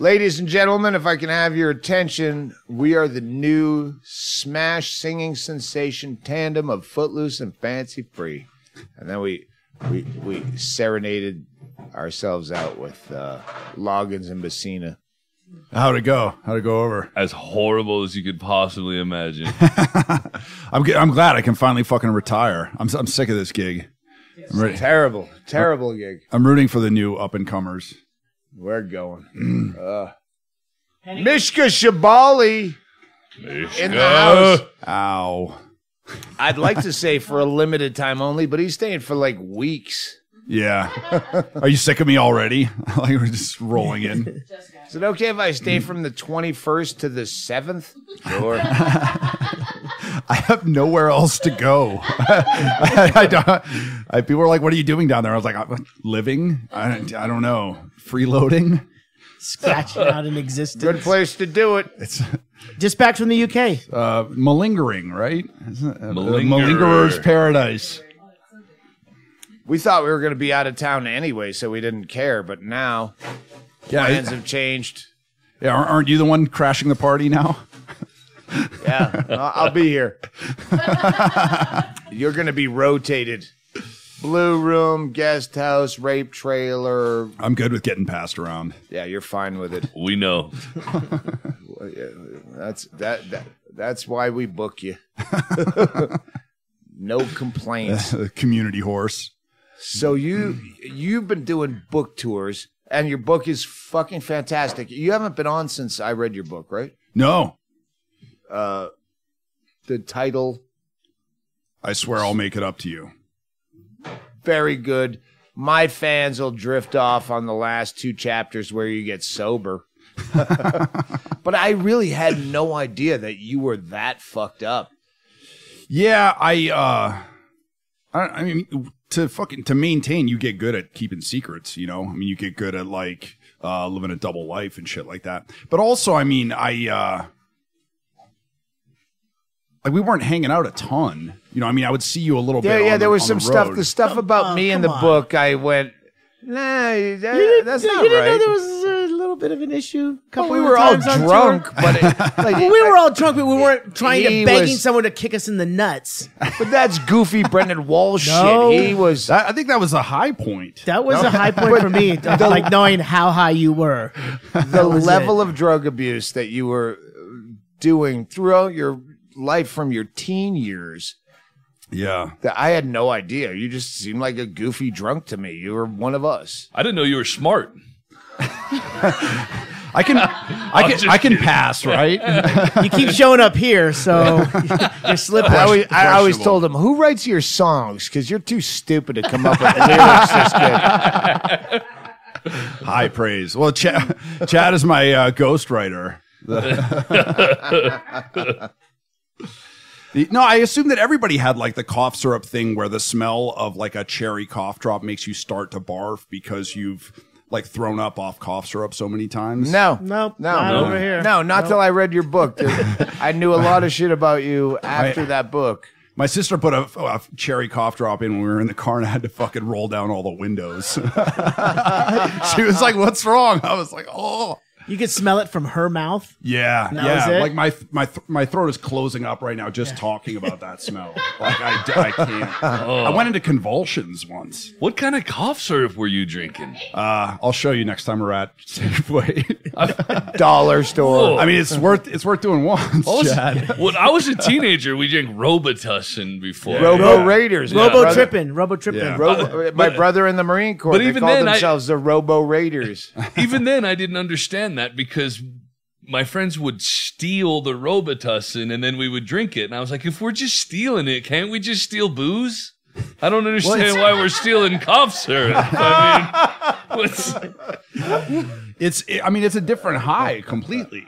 Ladies and gentlemen, if I can have your attention, we are the new smash singing sensation tandem of Footloose and Fancy Free. And then we we we serenaded ourselves out with uh, Loggins and Messina. How'd it go? How'd it go over? As horrible as you could possibly imagine. I'm g- I'm glad I can finally fucking retire. I'm I'm sick of this gig. I'm ready. Terrible, terrible gig. I'm rooting for the new up and comers. We're going. Uh, Mishka Shubaly in the house. Ow. I'd like to say for a limited time only, but he's staying for like weeks. Yeah. Are you sick of me already? like we're just rolling in. Is it okay if I stay from the 21st to the 7th? Sure. I have nowhere else to go. I, I don't, I, people were like, "What are you doing down there?" I was like, "I'm "Living." I, I don't know. Freeloading. Scratching out an existence. Good place to do it. It's Dispatch from the UK. uh, malingering, right? Isn't it? Uh, Malingerer. malingerer's paradise. We thought we were going to be out of town anyway, so we didn't care. But now Yeah, plans I- have changed. yeah. aren't- Aren't you the one crashing the party now? Yeah, I'll I'll be here. You're going to be rotated. Blue room, guest house, rape trailer. I'm good with getting passed around. Yeah, you're fine with it. we know. That's that, that that's why we book you. no complaints. Community horse. So you you've been doing book tours and your book is fucking fantastic. You haven't been on since I read your book, right? No, Uh the title I swear I'll make it up to you. very good. My fans will drift off on the last two chapters where you get sober. but I really had no idea that you were that fucked up. Yeah, I. uh I, I mean, to fucking to maintain, you get good at keeping secrets. You know, I mean, you get good at like uh living a double life and shit like that. But also, I mean, I. uh like we weren't hanging out a ton, you know. I mean, I would see you a little Yeah, bit. yeah, on there the- was on some the stuff. road. The stuff about oh, me in come the on. book, I went, nah, that- that's you not didn't right. know there was a little bit of an issue. A couple we were all times on tour? drunk, but it, like, Well, we were all drunk, but we weren't trying He to begging was- someone to kick us in the nuts. but that's goofy Brendan Walsh No. shit. He was That- I think that was a high point. That was a high point for me, of, like knowing how high you were. the was level of drug abuse that you were uh, doing throughout your life from your teen years. Yeah, That I had no idea. You just seemed like a goofy drunk to me. You were one of us. I didn't know you were smart. I can, I can, I can kidding. pass, right? You keep showing up here, so you're slipping. I always, I always told him, "Who writes your songs? Because you're too stupid to come up with lyrics this good." High praise. Well, Chad, Chad is my uh, ghostwriter. The- no, I assume that everybody had like the cough syrup thing where the smell of like a cherry cough drop makes you start to barf because you've like thrown up off cough syrup so many times. No, Nope, no, not no. over here. No, not till I read your book. I knew a lot of shit about you after I- that book. My sister put a, a cherry cough drop in when we were in the car and I had to fucking roll down all the windows. she was like, "What's wrong?" I was like, "Oh." You could smell it from her mouth. Yeah, That yeah. was it? Like my my th- my throat is closing up right now just talking about that smell. Like I, d- I can't. I went into convulsions once. What kind of cough syrup were you drinking? Uh, I'll show you next time we're at Safeway. Dollar store. I mean, it's worth it's worth doing once. I was- Chad. when I was a teenager, we drank Robitussin before. Robo Raiders. my Robo brother- tripping, robo tripping. Yeah. Robo, my brother in the Marine Corps. but they even called then, I- themselves the Robo Raiders. Even then, I didn't understand that because my friends would steal the Robitussin and then we would drink it. And I was like, if we're just stealing it, can't we just steal booze? I don't understand why we're stealing cough syrup. I mean, what's, It's I mean, it's a different high completely.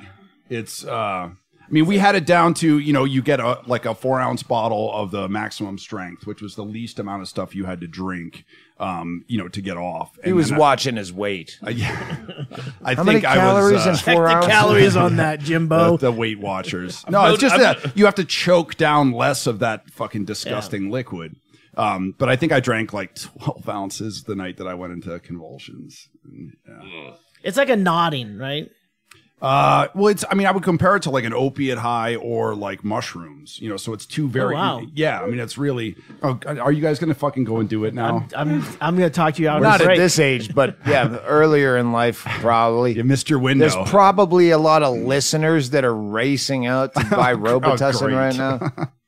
It's uh I mean, we had it down to you know you get a like a four ounce bottle of the maximum strength, which was the least amount of stuff you had to drink, um, you know, to get off. He was watching his weight. I, yeah. I How think many I calories was, uh, in Check the calories on that, Jimbo. the Weight Watchers. No, it's just that you have to choke down less of that fucking disgusting liquid. Um, but I think I drank like 12 ounces the night that I went into convulsions. Yeah. It's like a nodding, right? Uh, well, it's. I mean, I would compare it to like an opiate high or like mushrooms. You know, so it's two very. wow. Yeah, I mean, it's really. Oh, are you guys gonna fucking go and do it now? I'm I'm going to talk to you out of this. Not at break. this age, but yeah, earlier in life, probably. you missed your window. There's probably a lot of listeners that are racing out to buy Robitussin great. right now.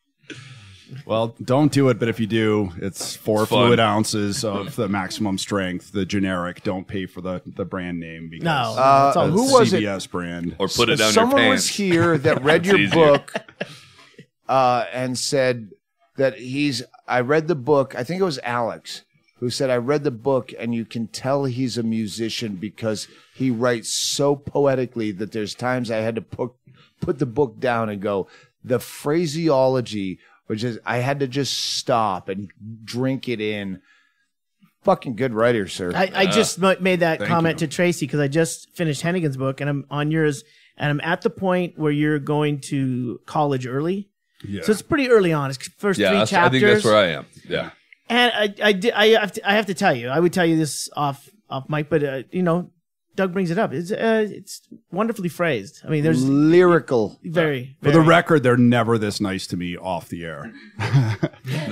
well, don't do it. But if you do, it's four It's fluid ounces of the maximum strength, the generic. Don't pay for the the brand name because No, Uh, it's all who it's was it? CVS brand. Or put it down Someone your was here that read your easier. book uh, and said that he's. I read the book. I think it was Alex who said I read the book, and you can tell he's a musician because he writes so poetically that there's times I had to put put the book down and go the phraseology, which is I had to just stop and drink it in. Fucking good writer, sir. I, I just made that comment you. to Tracy because I just finished Hennigan's book and I'm on yours and I'm at the point where you're going to college early. Yeah. So it's pretty early on. It's first Yeah, three that's- I think that's where I am. Yeah. And I, I, did, I, have to, I have to tell you, I would tell you this off, off mic, but uh, you know, Doug brings it up. It's, uh, it's wonderfully phrased. I mean, there's Lyrical. very, For the record, they're never this nice to me off the air.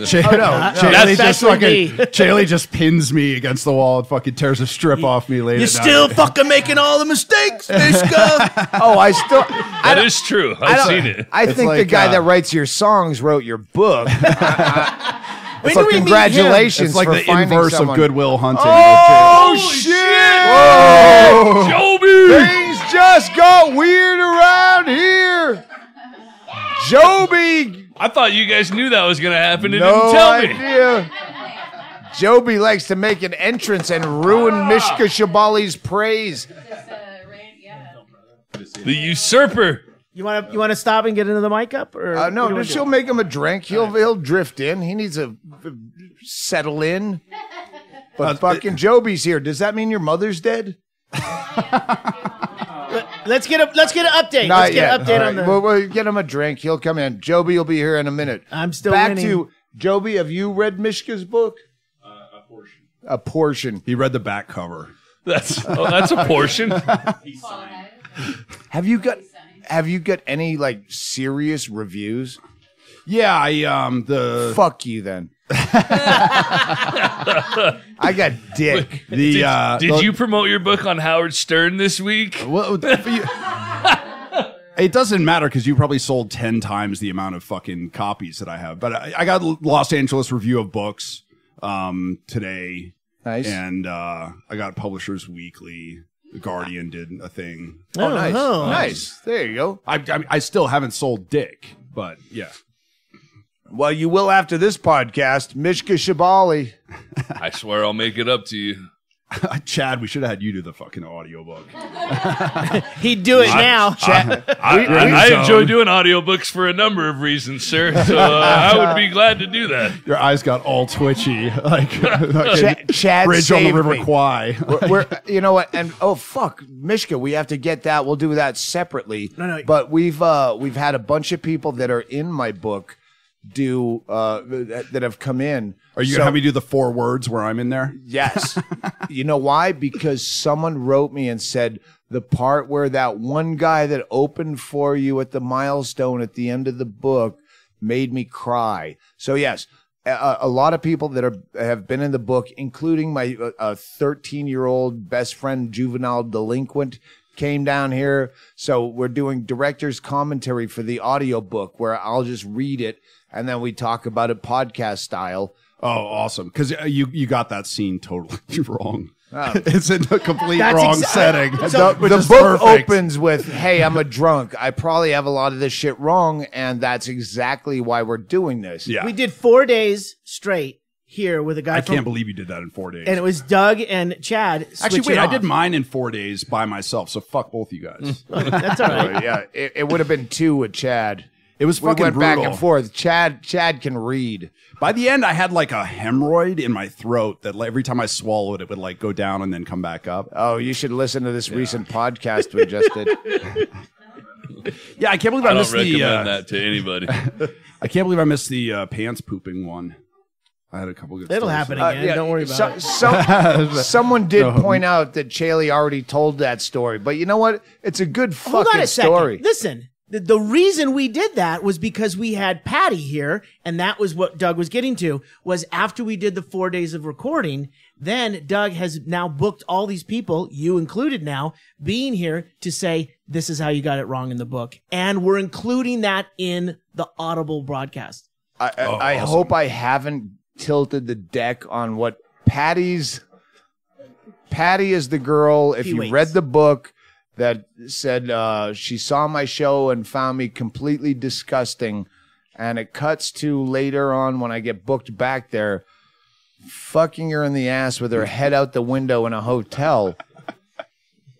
Ch- Oh, no. Chaille That's just especially fucking Chaille just pins me against the wall and fucking tears a strip off me later. You're still fucking making all the mistakes, Mishka. Oh, I still. That is true. I've seen it. I It's think the guy uh, that writes your songs wrote your book. When so do we meet him? congratulations It's like for the finding inverse someone. of Goodwill Hunting. Oh, oh Holy shit! Whoa! Jobi! Things just got weird around here. Jobi, I thought you guys knew that was going to happen and no didn't tell me. idea. Jobi likes to make an entrance and ruin ah. Mishka Shubaly's praise. The usurper. You want to you want to stop and get into the mic up, or Uh, no, what just she'll make him a drink. He'll he'll drift in. He needs to uh, settle in. But uh, fucking Jobi's here. Does that mean your mother's dead? Let's get a let's get an update. let's get an update All on right, the. We'll, we'll get him a drink. He'll come in. Jobi will be here in a minute. I'm still Back winning. to Jobi. Have you read Mishka's book? Uh, a portion. A portion. He read the back cover. That's oh, that's a portion. Have you got? Have you got any like serious reviews? Yeah, I um the Fuck you then. I got dick. the uh Did the- you promote your book on Howard Stern this week? Well, for you- it doesn't matter because you probably sold 10 times the amount of fucking copies that I have. But I, I got Los Angeles Review of Books um, today. Nice. And uh, I got Publishers Weekly. The Guardian did a thing. Oh, oh nice. Oh. Nice. There you go. I, I, I still haven't sold Dick, but yeah. Well, you will after this podcast. Mishka Shubaly. I swear I'll make it up to you. Chad, we should have had you do the fucking audiobook. He'd do it now. I, I, You're in the I enjoy doing audiobooks for a number of reasons, sir. So uh, I would be glad to do that. Your eyes got all twitchy, like fucking Ch- Chad bridge on the River me. Kwai. we're, we're- you know what? And oh fuck, Mishka, we have to get that. We'll do that separately. No, no. But we've uh we've had a bunch of people that are in my book do uh that, that have come in. Are you So- gonna have me do the four words where I'm in there? Yes. you know why? Because someone wrote me and said the part where that one guy that opened for you at the milestone at the end of the book made me cry. So yes, a, a lot of people that are have been in the book, including my uh, 13 year old best friend, juvenile delinquent, came down here. So we're doing director's commentary for the audiobook where I'll just read it and then we talk about it podcast style. Oh, awesome! Because you you got that scene totally wrong. it's in a complete That's wrong exa- setting. the, the book perfect. opens with hey i'm a drunk i probably have a lot of this shit wrong and that's exactly why we're doing this Yeah, We did four days straight here with a guy I from, can't believe you did that in four days. and it was Doug and Chad. Actually, switching wait, I did mine in four days by myself. So fuck both you guys. That's all right. Uh, yeah it, it would have been two with chad It was fucking we went brutal. back and forth chad chad can read By the end, I had like a hemorrhoid in my throat that like, every time I swallowed, it would like go down and then come back up. oh you should listen to this recent podcast we just did Yeah, I can't believe I, I don't missed recommend the. Uh, that to anybody. I can't believe I missed the uh, pants pooping one. I had a couple good. It'll stories. happen Uh, again. yeah, Don't worry about so- it. some- someone did No. point out that Chaille already told that story, but you know what? It's a good Hold fucking on a second. story. Listen, the, the reason we did that was because we had Patty here, and that was what Doug was getting to. Was after we did the four days of recording, then Doug has now booked all these people, you included now, being here to say this is how you got it wrong in the book, and we're including that in the Audible broadcast. I, I, Oh, I awesome. hope I haven't tilted the deck on what Patty's. Patty is the girl. If He you waits. read the book that said uh, she saw my show and found me completely disgusting, and it cuts to later on when I get booked back there, fucking her in the ass with her head out the window in a hotel,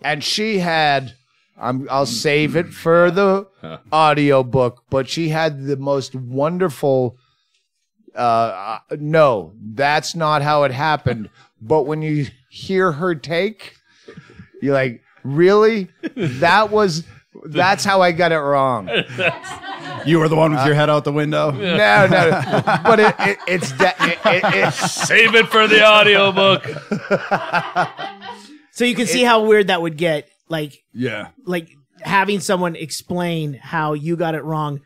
and she had. I'm, I'll save it for the audio book, but she had the most wonderful. Uh, uh, no, that's not how it happened. But when you hear her take, you're like, really? That was. That's how I got it wrong. You were the one with your head out the window. no, no. but it, it, it's de- it, it, it, Save it for the audiobook. So you can see how weird that would get. Like, Yeah. like having someone explain how you got it wrong, but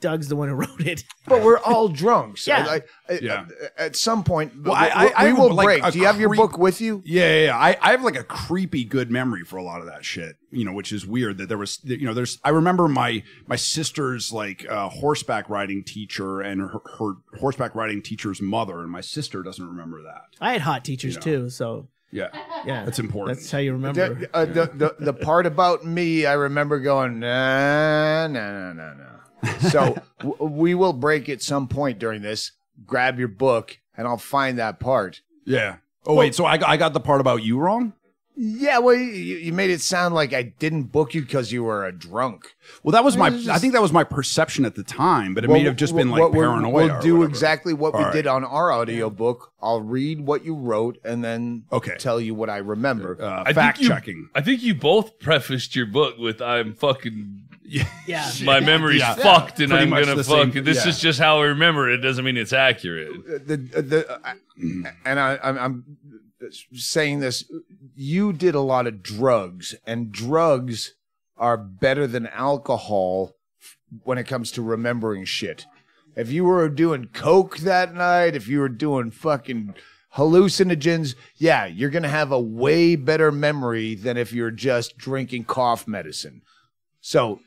Doug's the one who wrote it. but we're all drunk. So Yeah. like, at- Yeah. At some point, Well, we, I- I- I we will like, break. Do you have your creep- book with you? Yeah, yeah, yeah. I, I have like a creepy good memory for a lot of that shit, you know, which is weird that there was, you know, there's, I remember my, my sister's like uh, horseback riding teacher and her, her horseback riding teacher's mother, and my sister doesn't remember that. I had hot teachers know. too, so Yeah. yeah, That's important. That's how you remember. The, uh, the, the the part about me, I remember going, nah, no, no, no, no. So w- we will break at some point during this. Grab your book, and I'll find that part. Yeah. Oh, wait. So I, got- I got the part about you wrong? Yeah, well, you, you made it sound like I didn't book you because you were a drunk. Well, that was my, It's I think that was my perception at the time, but it Well, may have just been like what we're- paranoia. We'll or do whatever. exactly what we All right. did on our audiobook. I'll read what you wrote and then Okay. tell you what I remember. Uh, I think fact you- checking. I think you both prefaced your book with "I'm fucking yeah, my memory's Yeah. fucked and Pretty I'm gonna fuck." same- this yeah. is just how I remember it. it. Doesn't mean it's accurate. the the uh, and I, I'm, I'm saying this. You did a lot of drugs, and drugs are better than alcohol when it comes to remembering shit. If you were doing coke that night, if you were doing fucking hallucinogens, yeah, you're gonna have a way better memory than if you're just drinking cough medicine. So.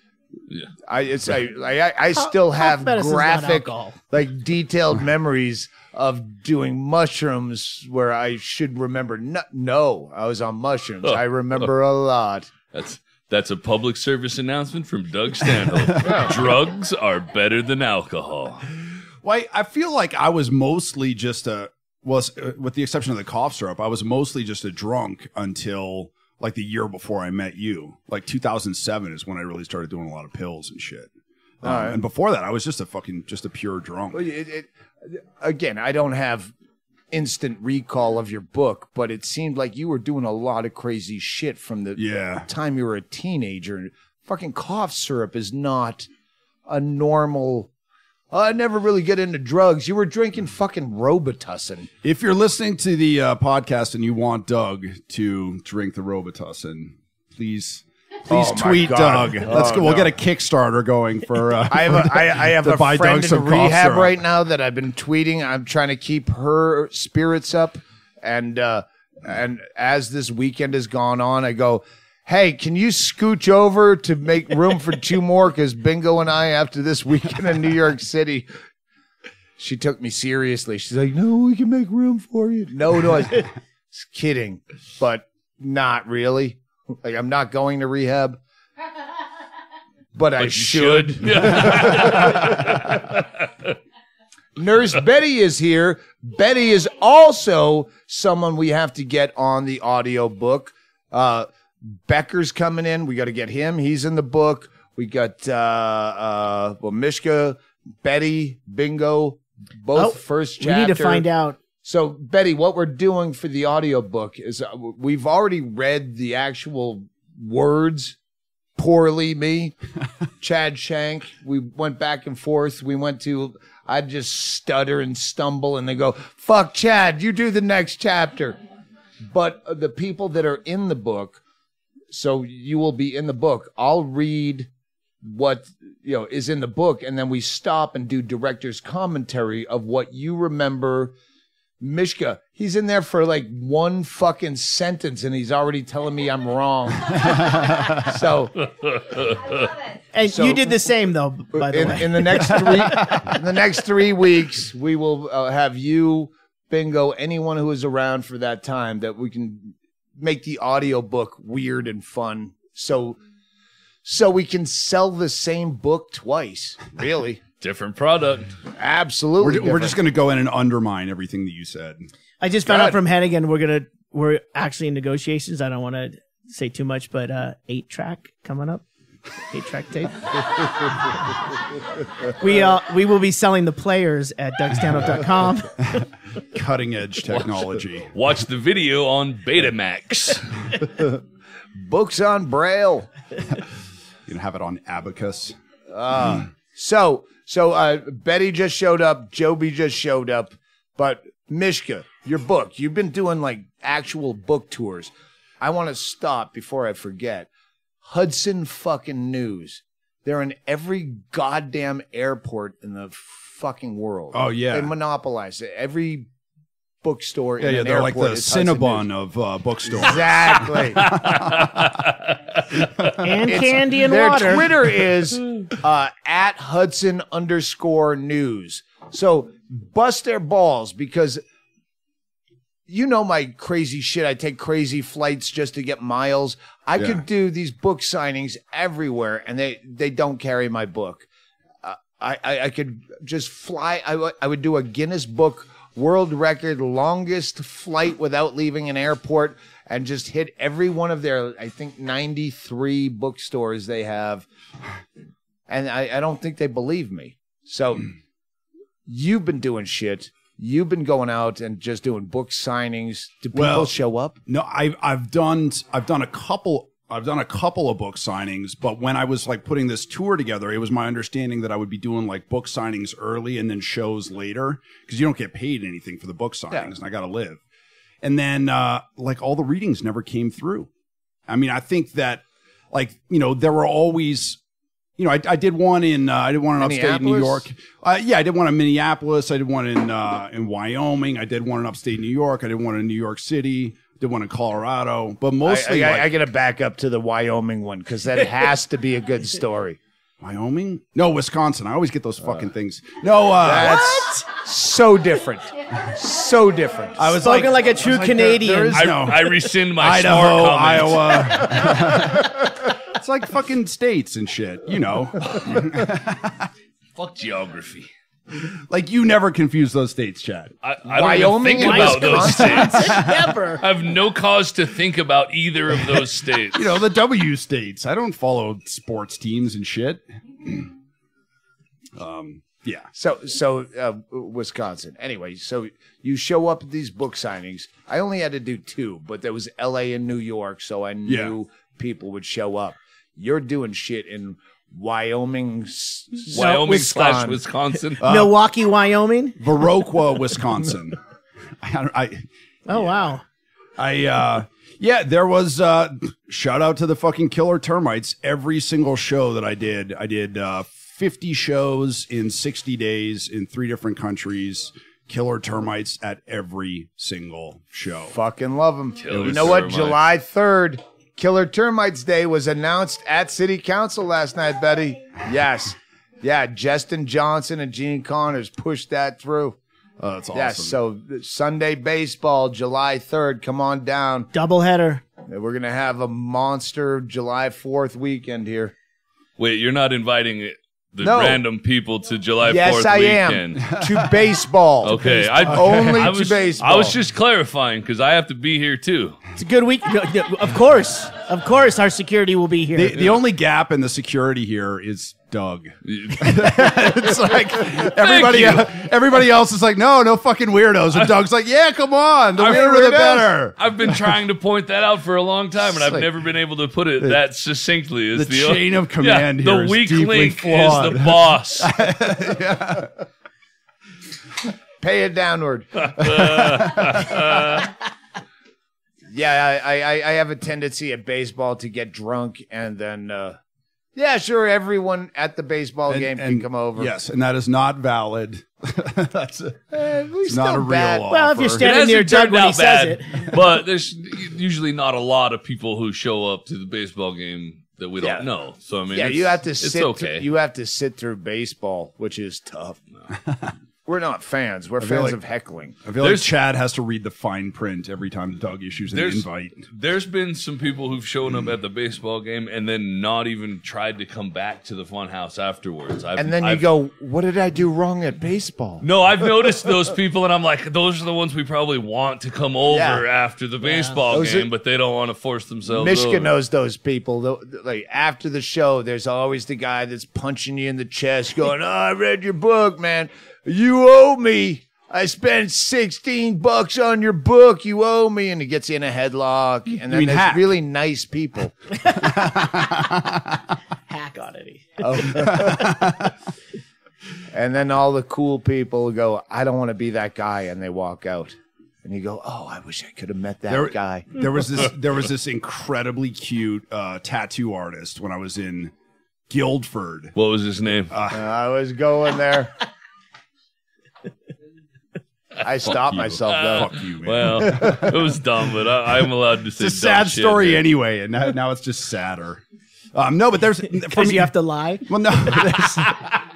Yeah. I it's I I, I still have medicine's graphic like detailed memories of doing mushrooms where I should remember. No, no I was on mushrooms. I remember a lot. That's that's a public service announcement from Doug Stanhope. Drugs are better than alcohol. Well, I, I feel like I was mostly just a was uh, with the exception of the cough syrup. I was mostly just a drunk until like the year before I met you. Like 2007 is when I really started doing a lot of pills and shit. Um, right. And before that, I was just a fucking just a pure drunk. Well, It, it, again, I don't have instant recall of your book, but it seemed like you were doing a lot of crazy shit from the Yeah. time you were a teenager. Fucking cough syrup is not a normal. I never really get into drugs. You were drinking fucking Robitussin. If you're listening to the uh, podcast and you want Doug to drink the Robitussin, please. Please Oh tweet Doug. Let's Oh, go. We'll no. get a Kickstarter going for. Uh, I have a, I, I have a buy friend Doug in rehab syrup. right now that I've been tweeting. I'm trying to keep her spirits up, and uh, and as this weekend has gone on, I go, "Hey, can you scooch over to make room for two more? Because Bingo and I, after this weekend in New York City." She took me seriously. She's like, "No, we can make room for you." No, no, I was kidding, but not really. Like, I'm not going to rehab, but, I But you should. should. Nurse Betty is here. Betty is also someone we have to get on the audio book. Uh, Becker's coming in. We got to get him. He's in the book. We got uh, uh, well, Mishka, Betty, Bingo, both Oh, first we need to find out. So, Betty, what we're doing for the audiobook is uh, we've already read the actual words poorly. Me, Chad Shank. We went back and forth. We went to. I'd just stutter and stumble, and they go, "Fuck, Chad, you do the next chapter." But uh, the people that are in the book, so you will be in the book. I'll read what you know is in the book, and then we stop and do director's commentary of what you remember. Mishka, he's in there for like one fucking sentence, and he's already telling me I'm wrong. so And So- you did the same though, by the in, way. in the next three in the next three weeks, we will uh, have you, Bingo, anyone who is around for that time that we can make the audio book weird and fun. So so we can sell the same book twice. Really. Different product. Absolutely. We're, we're just going to go in and undermine everything that you said. I just found out from Hennigan we're gonna we're actually in negotiations. I don't want to say too much, but uh, eight track coming up, eight track tape. we uh we will be selling the players at DougStanhope.com. Cutting edge technology. Watch the video on Betamax. books on Braille. You can have it on Abacus. So, so uh, Betty just showed up. Joby just showed up. But Mishka, your book, you've been doing like actual book tours. I want to stop before I forget. Hudson fucking News. They're in every goddamn airport in the fucking world. Oh, yeah. they monopolize it. Every bookstore Yeah, in yeah, an they're like the Cinnabon of uh, bookstores. Exactly. and candy and their water. Twitter is uh, at Hudson underscore news. So bust their balls because you know my crazy shit. I take crazy flights just to get miles. I Yeah. could do these book signings everywhere, and they they don't carry my book. I, I I could just fly. I would- I would do a Guinness Book World Record longest flight without leaving an airport, and just hit every one of their I think ninety three bookstores they have, and I, I don't think they believe me. So you've been doing shit. You've been going out and just doing book signings. Do people Well- show up? No, I've I've done I've done a couple I've done a couple of book signings, but when I was like putting this tour together, it was my understanding that I would be doing like book signings early and then shows later because you don't get paid anything for the book signings, Yeah. and I got to live. And then uh, like all the readings never came through. I mean, I think that like you know there were always. You know, I, I did one in uh, I did one in upstate New York. Uh, yeah, I did one in Minneapolis. I did one in uh, in Wyoming. I did one in upstate New York. I did one in New York City. Did one in Colorado. But mostly I, like, I got to back up to the Wyoming one because that has to be a good story. Wyoming. No, Wisconsin. I always get those fucking things. No, uh, That's so different. So different. I was Spoken like, like, a true like, there- Canadian. there is I, no I rescind my Idaho. Iowa. it's like fucking states and shit. You know, Fuck geography. Like you never confuse those states, Chad. I, I don't think about those states. Never. I have no cause to think about either of those states. You know the W states. I don't follow sports teams and shit. um. Yeah. So, so uh, Wisconsin. Anyway, so you show up at these book signings. I only had to do two, but there was L.A. and New York, so I knew people would show up. You're doing shit in Wyoming, s- s- Wyoming slash Wisconsin. Wisconsin. Milwaukee, Wyoming. Viroqua, Wisconsin. I, I Oh wow. I uh yeah, there was uh shout out to the fucking killer termites. Every single show that I did, I did uh 50 shows in 60 days in three different countries. Killer termites at every single show. Fucking love them. Killer you know what? termites. July 3rd, Killer Termites Day was announced at City Council last night, Betty. Yes. Yeah, Justin Johnson and Gene Connors pushed that through. Oh, that's awesome. Yes, so Sunday baseball, July 3rd, come on down. Doubleheader. We're going to have a monster July 4th weekend here. Wait, you're not inviting it- the No. random people to July yes, 4th I weekend. am. to baseball. Okay, I, Only I to was, baseball. I was just clarifying because I have to be here too. It's a good week. No, no, Of course, of course, our security will be here. The, the only gap in the security here is Doug. it's like everybody, you. everybody else is like, no, no fucking weirdos, and Doug's like, yeah, come on, the I weirder the better. I've been trying to point that out for a long time, and I've like- never been able to put it that succinctly. Is The chain of command yeah, here the weak deeply link flawed. is the boss. Pay it downward. Yeah, I, I, I have a tendency at baseball to get drunk and then, uh, yeah, sure, everyone at the baseball And- game can come over. Yes, and that is not valid. That's a, we it's not still a real bad. offer. Well, if you're standing hasn't near Doug when he out says it. but there's usually not a lot of people who show up to the baseball game that we don't Yeah. know. So I mean, Yeah, it's, you have to It's sit. okay. you have to sit through baseball, which is tough. We're not fans. We're fans like- of heckling. I feel like There's- Chad has to read the fine print every time Doug issues an There's- invite. There's been some people who've shown up at the baseball game and then not even tried to come back to the fun house afterwards. I've, And then you I've- go, "What did I do wrong at baseball?" No, I've noticed those people, and I'm like, those are the ones we probably want to come over Yeah. after the baseball Those are- game, but they don't want to force themselves. Michigan over. knows those people. Tho- Like after the show, there's always the guy that's punching you in the chest, going, "Oh, I read your book, man. You owe me. I spent sixteen bucks on your book. You owe me." And he gets in a headlock. And then mean there's hack? really nice people. Hack on it. Oh. And then all the cool people go, I don't want to be that guy. And they walk out. And you go, Oh, I wish I could have met that There- guy. There was this there was this incredibly cute uh, tattoo artist when I was in Guildford. What was his name? I was going there. I stopped myself though. Fuck you, man. well, it was dumb, but I, I'm allowed to say it's a dumb sad shit story here. anyway, and now, now it's just sadder. Um, no, but there's for Because me, you have to lie. well, no,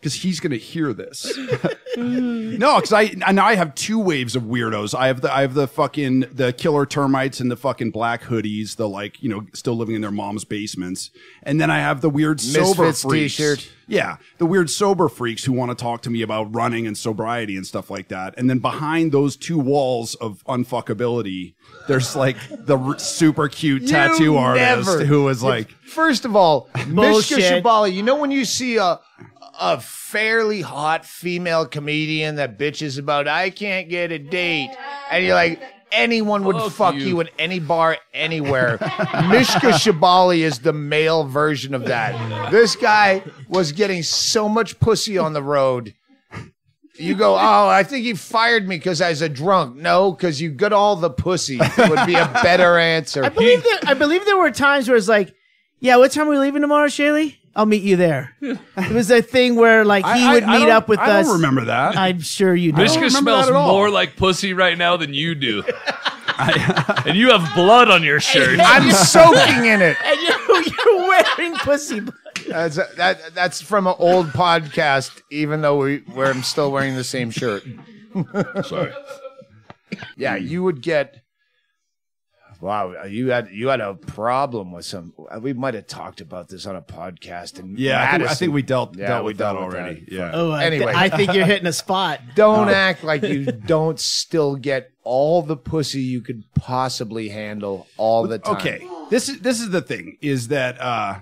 because he's gonna hear this. no, because I and now I have two waves of weirdos. I have the I have the fucking the killer termites and the fucking black hoodies, the like you know still living in their mom's basements, and then I have the weird sober Misfits freaks. t-shirt. Yeah, the weird sober freaks who want to talk to me about running and sobriety and stuff like that. And then behind those two walls of unfuckability, there's like the r- super cute tattoo You artist never- who was like, First of all, Mishka Bullshit. Shubaly, you know when you see a a fairly hot female comedian that bitches about I can't get a date, and you're like, anyone would Fuck fuck you. you. in any bar anywhere. Mishka Shubaly is the male version of that. This guy was getting so much pussy on the road. You go, oh, I think he fired me because I was a drunk. No, because you got all the pussy would be a better answer. I believe that I believe there were times where it's like, yeah, what time are we leaving tomorrow, Chaille? I'll meet you there. it was a thing where like he I- would I- I meet don't- up with I us. don't remember that. I'm sure you do. Mishka remember smells that at all. more like pussy right now than you do. and you have blood on your shirt. I'm soaking in it. and you, you're wearing pussy. That's that. That's from an old podcast. Even though we, where I'm still wearing the same shirt. Sorry. Yeah, you would get. Wow, you had you had a problem with some. We might have talked about this on a podcast. And yeah, I think, I think we dealt Yeah, dealt we with that dealt with already. that. Yeah. Oh, Anyway. I think you're hitting a spot. Don't act like you don't still get all the pussy you could possibly handle all the time. Okay. This is this is the thing is that uh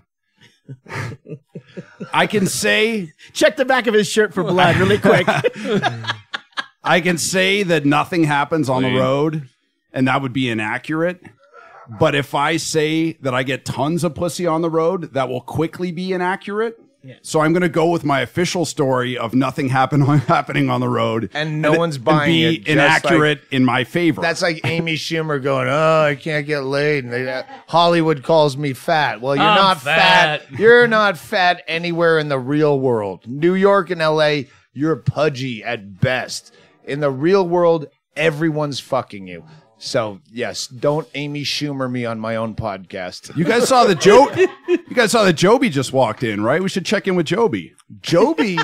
I can say Check the back of his shirt for blood, really quick. I can say that nothing happens on the road and that would be inaccurate. But if I say that I get tons of pussy on the road, that will quickly be inaccurate. So I'm going to go with my official story of nothing happen happening on the road, And no one's and buying be it, just inaccurate in my favor. That's like Amy Schumer going, "Oh, I can't get laid." And they, uh, Hollywood calls me fat. Well, you're I'm not fat. fat. You're not fat anywhere in the real world. New York and L.A., you're pudgy at best. In the real world, everyone's fucking you. So yes, don't Amy Schumer me on my own podcast. you guys saw the Joe. you guys saw that Jobi just walked in, right? We should check in with Jobi. Jobi.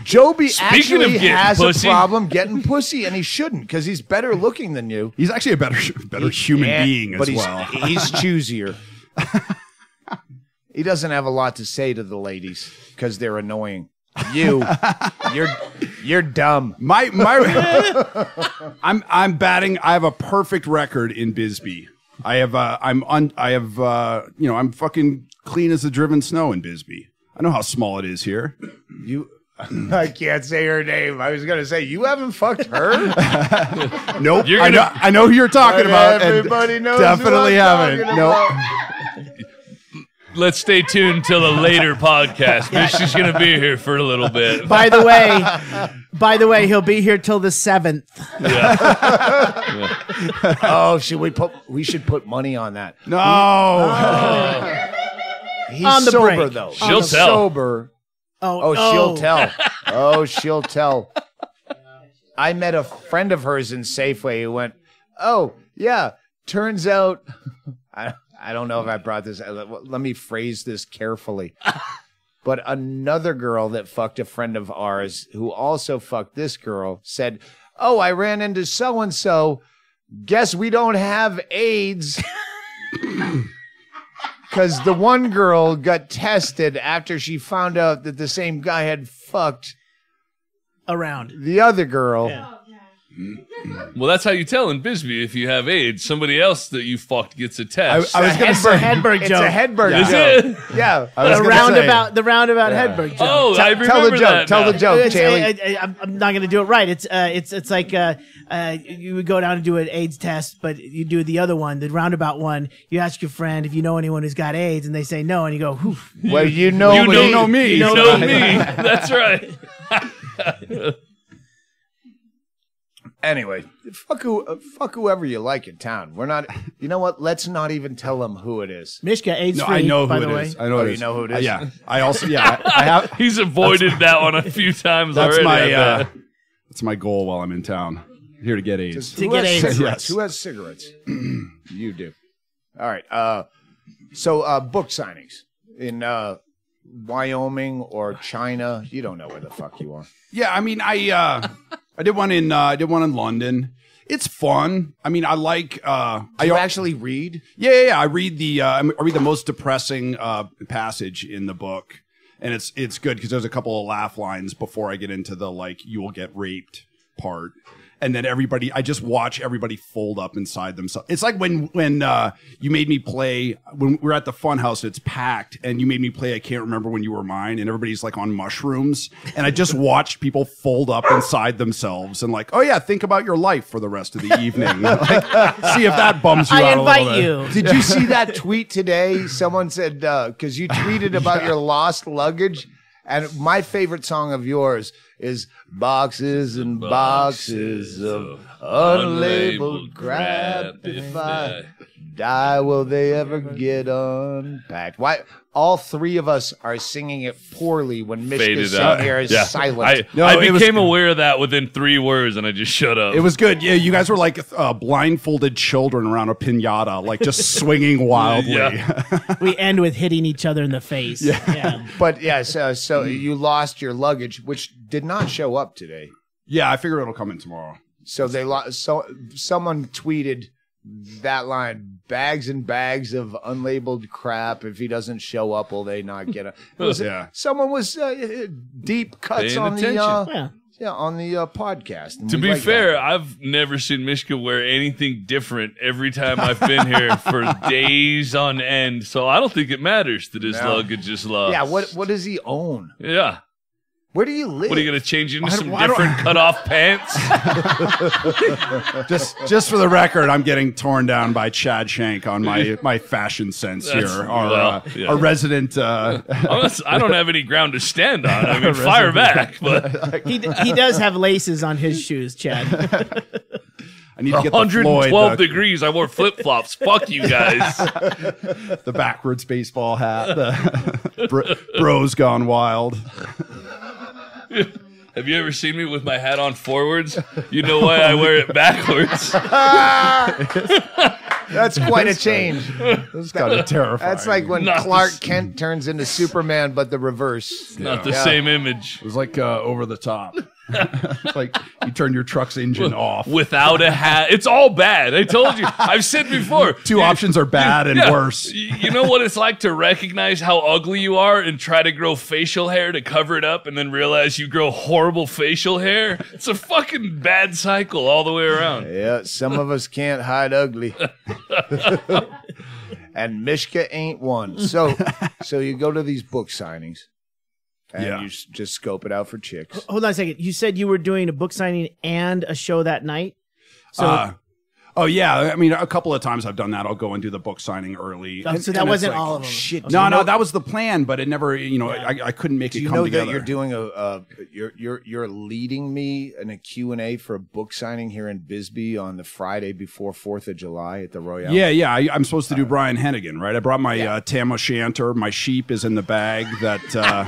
Jobi Speaking actually of getting has pussy. a problem getting pussy, and he shouldn't because he's better looking than you. He's actually a better better human Yeah, being as but he's, well. he's choosier. he doesn't have a lot to say to the ladies because they're annoying. You, you're you're dumb. My my, I'm I'm batting. I have a perfect record in Bisbee. I have uh, I'm un, I have uh, you know I'm fucking clean as the driven snow in Bisbee. I know how small it is here. You, I can't say her name. I was gonna say you haven't fucked her. Nope. You're I know gonna- I know who you're talking about. Everybody knows. who Definitely I'm haven't. talking Nope. About. let's stay tuned till a later podcast. She's gonna be here for a little bit. By the way, by the way, he'll be here till the seventh. Oh, should we put? We should put money on that. No. Oh. He's On the sober break. though. She'll He's tell. Sober. Oh, Oh, she'll oh. tell. Oh, she'll tell. I met a friend of hers in Safeway who went, "Oh, yeah, turns out I I don't know if I brought this uh, let let me phrase this carefully." But another girl that fucked a friend of ours who also fucked this girl said, "Oh, I ran into so and so. Guess we don't have AIDS." Because the one girl got tested after she found out that the same guy had fucked around. the other girl. Yeah. Well, that's how you tell in Bisbee if you have AIDS. Somebody else that you fucked gets a test. I was gonna Hedberg- say- Hedberg it's joke. a Hedberg Is joke. it? Yeah. I was The gonna say- roundabout, the roundabout Hedberg joke. Oh, I remember tell the joke. that Tell now. the joke, It's- Taylor. I, am I'm not going to do it right. It's uh, it's it's like uh, uh, you would go down and do an AIDS test, but you do the other one, the roundabout one. You ask your friend if you know anyone who's got AIDS, and they say no, and you go, Whew. Well, you know, You me. know me. You You know, know me. That's right. Anyway, fuck who, uh, fuck whoever you like in town. We're not. You know what? Let's not even tell them who it is. Mishka AIDS No, free. I know by who the it way. is. I know Oh, it you is. know who it Uh, is? yeah. I also yeah. I, I have. He's avoided that one a few times That's already. my. I Uh, bet. that's my goal while I'm in town. Here to get AIDS. To Who get has AIDS. cigarettes? Yes. Who has cigarettes? you do. All right. Uh, so uh, book signings in uh, Wyoming or China. You don't know where the fuck you are. Yeah, I mean, I uh, I did one in uh, I did one in London. It's fun. I mean, I like. Uh, I You actually read? Yeah, yeah, yeah. I read the uh, I read the most depressing uh, passage in the book, and it's it's good because there's a couple of laugh lines before I get into the like you will get raped part, and then everybody I just watch everybody fold up inside themselves. It's like when when uh, you made me play when we're at the fun house, it's packed, and you made me play I can't remember when you were mine, and everybody's like on mushrooms, and I just watched people fold up inside themselves and like, oh yeah, think about your life for the rest of the evening. like, see if that bums you I out a little invite bit. you. Did you see that tweet today? Someone said because you tweeted about your lost luggage, and my favorite song of yours is "Boxes and Boxes of Unlabeled Crap." If I die, will they ever get unpacked? Why? All three of us are singing it poorly when Mishka's Faded sitting out. here is Yeah. silent. I, No, I it was- became aware of that within three words, and I just shut up. It was good. Yeah, you guys were like uh, blindfolded children around a pinata, like just swinging wildly. Yeah. We end with hitting each other in the face. Yeah. but yeah, so, so you lost your luggage, which did not show up today. Yeah, I figure it'll come in tomorrow. So they lost. So someone tweeted that line: "Bags and bags of unlabeled crap. If he doesn't show up, will they not get a?" Was, Yeah. Someone was uh, deep cuts Paying on the uh, Yeah. yeah on the uh, podcast. To be like fair, that. I've never seen Mishka wear anything different every time I've been here for days on end. So I don't think it matters that his No. luggage is lost. yeah. What what does he own? Yeah. Where do you live? What are you going to change into Why- some why different cut off pants? Just, just for the record, I'm getting torn down by Chad Shank on my my fashion sense That's- here. Our, well, uh, yeah. our resident. Uh, I'm I don't have any ground to stand on. I mean, fire back, but He, he does have laces on his shoes, Chad. I need to get the 112 Floyd, the, degrees. I wore flip flops. Fuck you guys. the backwards baseball hat. The bro, bros gone wild. Have you ever seen me with my hat on forwards? You know why I wear it backwards. That's quite a change. It's kind of terrifying. That's like when Not Clark the Kent turns into Superman, but the reverse. Not the Yeah. same image. It was like uh, over the top. it's like you turn your truck's engine off. Without a hat, it's all bad. I told you. I've said before. Two options are bad and Yeah. worse. You know what it's like to recognize how ugly you are and try to grow facial hair to cover it up and then realize you grow horrible facial hair? It's a fucking bad cycle all the way around. Yeah, some of us can't hide ugly. and Mishka ain't one. So so you go to these book signings and Yeah. you just scope it out for chicks. Hold on a second. You said you were doing a book signing and a show that night. So Uh, Oh yeah, I mean a couple of times I've done that. I'll go and do the book signing early. Oh, And- so that and wasn't like, all of them. shit, Okay. do you No, no, know- that was the plan, but it never. You know, I, I couldn't make Do it you come know together. that you're doing a uh, you're you're you're leading me in a Q and A for a book signing here in Bisbee on the Friday before Fourth of July at the Royal. Yeah, yeah. I, I'm supposed to do Brian Hennigan, right? I brought my uh, tam o'shanter. My sheep is in the bag. That uh,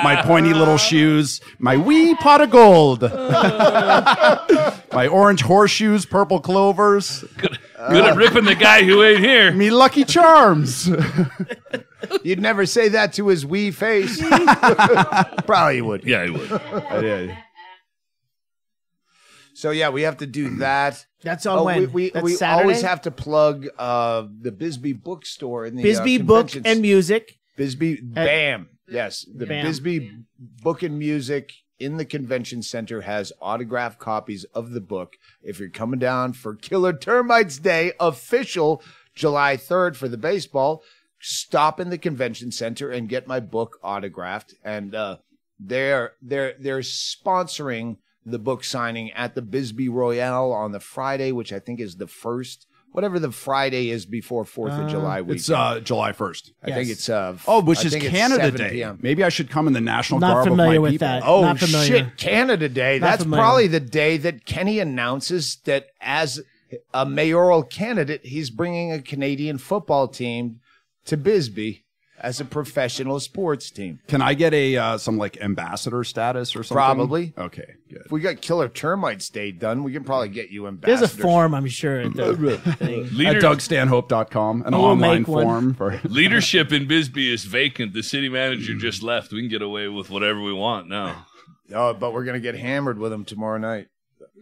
my pointy little shoes. My wee pot of gold. my orange horseshoes, purple clovers. Good at ripping the guy who ain't here. Me lucky charms. You'd never say that to his wee face. Probably you would. Yeah, he would. Yeah. So yeah, we have to do that. That's on Oh, when? we we, That's we Saturday? always have to plug uh, the Bisbee bookstore in the Bisbee uh, Book and Music. Bisbee Bam. Yes, the Bam. Bisbee Book and Music in the convention center has autographed copies of the book. If you're coming down for Killer Termites Day, official July 3rd for the baseball, stop in the convention center and get my book autographed. And uh, they're they're they're sponsoring the book signing at the Bisbee Royale on the Friday, which I think is the first, whatever the Friday is before Fourth of July weekend. It's uh, July 1st. I think it's uh, Oh, which I is think it's Canada 7 Day. PM. Maybe I should come in the national Not garb familiar of my with people. that. Oh Not familiar. shit, Canada Day. Not That's familiar. probably the day that Kenny announces that as a mayoral candidate, he's bringing a Canadian football team to Bisbee as a professional sports team. Can I get a uh, some like ambassador status or something? Probably. Okay, good. If we got Killer Termites Day done, we can probably get you ambassadors. There's a form, I'm sure. At the thing. At DougStanhope.com, an We'll online make one. form for. leadership in Bisbee is vacant. The city manager just left. We can get away with whatever we want now. Oh, but we're gonna get hammered with him tomorrow night.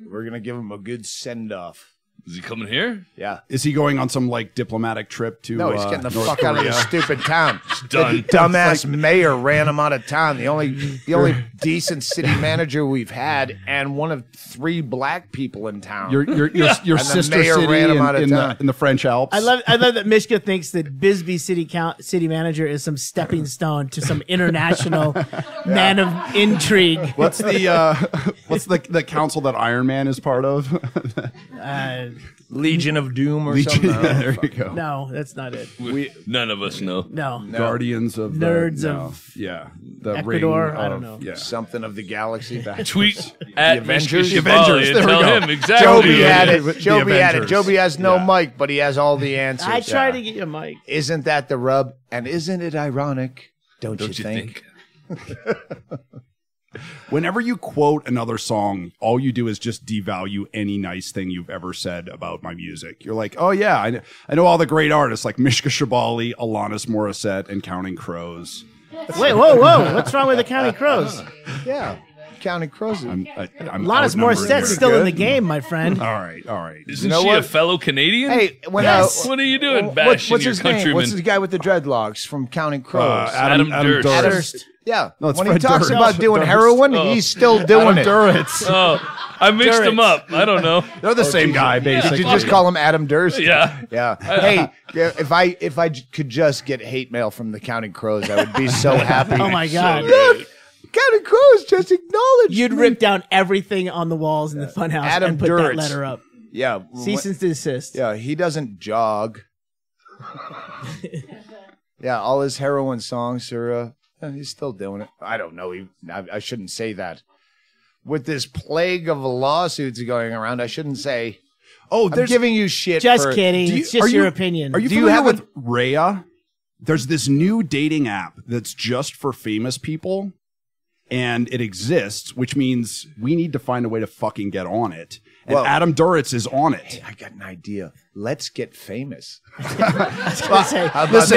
We're gonna give him a good send off. Is he coming here? Yeah. Is he going on some like diplomatic trip to? No, he's uh, getting the North fuck out of Korea? the stupid town. done. The dumbass mayor ran him out of town. The only the only decent city manager we've had, and one of three black people in town. Your your your, your sister city ran him in, out of in town. the, in the French Alps. I love I love that Mishka thinks that Bisbee city count, city manager is some stepping stone to some international man of intrigue. What's the uh, what's the the council that Iron Man is part of? Uh, Legion of Doom or Legion- something. yeah, there you go. no, that's not it. We, none of us know. No. Guardians of the- Nerds no, of yeah, the Ecuador? ring I don't of- know. Yeah, Something of the galaxy. Tweet at Avengers? Mishka The Avengers, and there we go. him exactly. Jobi had it it. is. Jobi had it. Jobi has no Yeah. mic, but he has all the answers. I tried to get you a mic. Isn't that the rub? And isn't it ironic? Don't, Don't you, you think? think? Whenever you quote another song, all you do is just devalue any nice thing you've ever said about my music. You're like, oh yeah, I know, I know all the great artists like Mishka Shubaly, Alanis Morissette, and Counting Crows. Wait, whoa, whoa! What's wrong with the Counting Crows? Yeah. Counting crows. I'm, I, I'm Alanis outnumbering Morissette's you. still in the game, my friend. All right, all right. Isn't know she what? a fellow Canadian? Hey, when Yes. uh, what are you doing, what- bashing what's your his name? countrymen? What's the guy with the dreadlocks from Counting Crows? Uh, Adam, Adam Adam Durst. Durst. Durst. yeah. No, it's when Fred he talks Durst. about doing Durst. heroin, Oh. he's still doing Adam it. Duritz. Oh, I mixed them up. I don't know. They're the same guy, Did basically. you just call him Adam Durst? Yeah. Yeah. Hey, yeah, if I if I j- could just get hate mail from the Counting Crows, I would be so happy. Oh my god! Look, Counting Crows just acknowledged. You'd me. rip down everything on the walls in the funhouse Adam and put that letter up. Yeah. Cease and desist. Yeah, he doesn't jog. yeah, all his heroin songs are. Uh, he's still doing it. I don't know. He, I, I shouldn't say that. With this plague of lawsuits going around, I shouldn't say. Oh, I'm there's giving you shit. Just for- kidding. You- it's just are your you- opinion. Are you Do you familiar have with Raya? There's this new dating app that's just for famous people, and it exists, which means we need to find a way to fucking get on it. And Well- Adam Duritz is on it. I got an idea. Let's get famous. gonna say, How about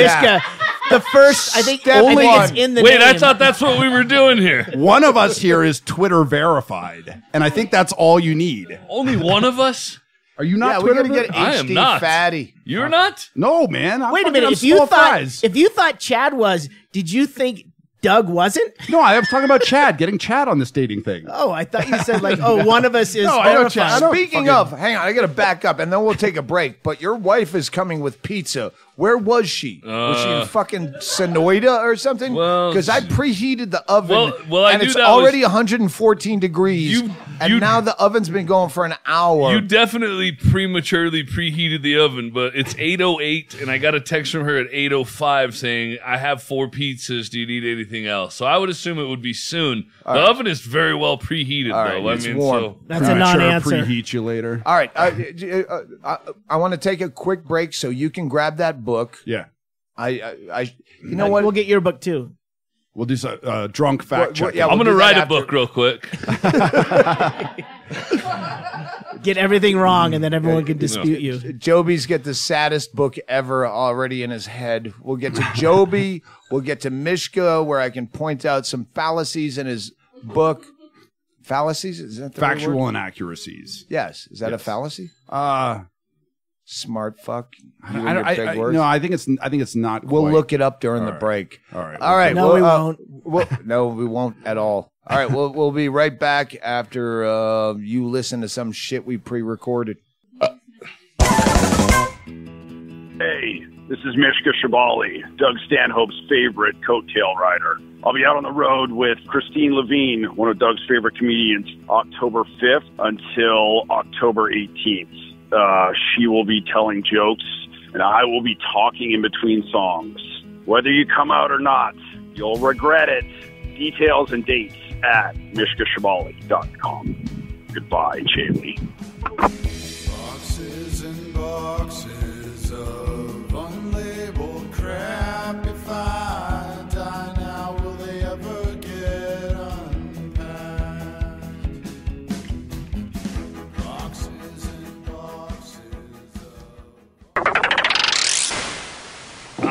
the first, I think, Step I think it's in the Wait, name. I thought that's what we were doing here. One of us here is Twitter verified, and I think that's all you need. Only one of us? Are you not yeah, we Twitter? gotta get ver- I am HD not. fatty. You're not? no, man. I'm Wait a minute. If you thought fries. if you thought Chad was, did you think Doug wasn't? No, I was talking about Chad, getting Chad on this dating thing. Oh, I thought you said like, oh, one of us is No, I don't verified. check- I don't- Speaking fucking- of, hang on, I got to back up, and then we'll take a break. But your wife is coming with pizza. Where was she? was she in uh, fucking Sonoita or something? well, because I preheated the oven, Well- well, I and knew it's that already was- 114 degrees, You- and you- now the oven's been going for an hour. You definitely prematurely preheated the oven, but it's 8:08, and I got a text from her at 8:05 saying, "I have four pizzas. Do you need anything else?" So I would assume it would be soon. the oven is very well preheated, All right, though. it's I mean, warm. so That's a non-answer. Preheat you later. All right, uh, uh, I, I want to take a quick break so you can grab that book. Yeah. I, I, I you know what? We'll get your book too. We'll do some uh, drunk fact What- what- check. yeah, I'm we'll gonna do that write a book real quick. Get everything wrong, and then everyone can dispute you. Jobi's get the saddest book ever already in his head. We'll get to Jobi. We'll get to Mishka, where I can point out some fallacies in his book. Fallacies? Is that the right Factual word? inaccuracies. Yes. Is that a fallacy? Uh, Smart fuck. You I, don't- I, big I- words. no, I think it's I think it's not. we'll quite. look it up during the right. break. All right. All right. No, well, we uh, won't. we'll- no, we won't at all. All right. We'll we'll be right back after uh, you listen to some shit we pre-recorded. Hey, this is Mishka Shubaly, Doug Stanhope's favorite coattail rider. I'll be out on the road with Kristine Levine, one of Doug's favorite comedians, October 5th until October 18th. Uh, she will be telling jokes, and I will be talking in between songs. Whether you come out or not, you'll regret it. Details and dates at mishkashubaly.com. Goodbye, Chaille. Boxes and boxes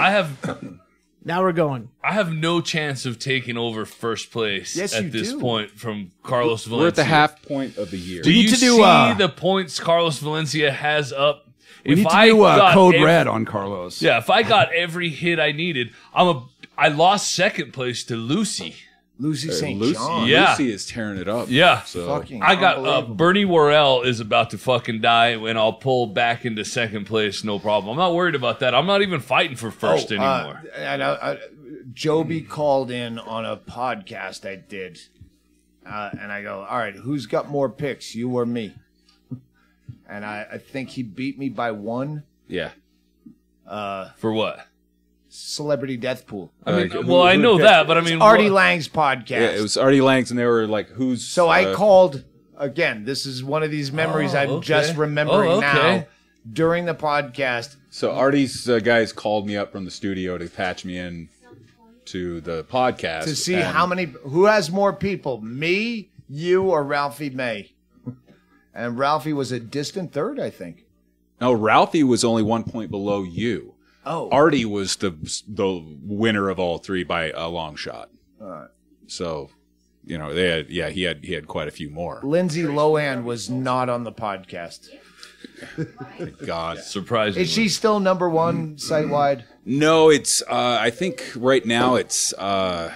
I have Now we're going. I have no chance of taking over first place Yes, at this do. point from Carlos Valencia. We're at the half point of the year. Do need you to do, see uh, the points Carlos Valencia has up? We need to do uh, code red on Carlos. Yeah, if I got every hit I needed, I'm a. I lost second place to Lucy. Lucy Uh, St. Lucy, John. Yeah. Lucy is tearing it up. Yeah. So Fucking I got uh. Bernie Worrell is about to fucking die, and I'll pull back into second place, no problem. I'm not worried about that. I'm not even fighting for first Oh, anymore. Uh, and uh, uh, Jobi called in on a podcast I did, uh, and I go, "All right, who's got more picks, you or me?" And I, I think he beat me by one. yeah. for what? Celebrity Death Pool. I mean, Uh, who- well, I know picked that, but I mean, Artie what- Lang's podcast. Yeah, it was Artie Lange's, and they were like, "Who's?" so I uh, called again. This is one of these memories Oh, I'm okay. just remembering Oh, now. During the podcast, So Artie's uh, guys called me up from the studio to patch me in to the podcast to see how many who has more people me you or ralphie may and ralphie was a distant third i think No, Ralphie was only one point below you. Oh Artie was the the winner of all three by a long shot. So, you know, they had yeah, he had he had quite a few more. lindsay lohan was not on the podcast Thank God. surprisingly. is she still number one site wide No, it's uh, I think right now it's uh,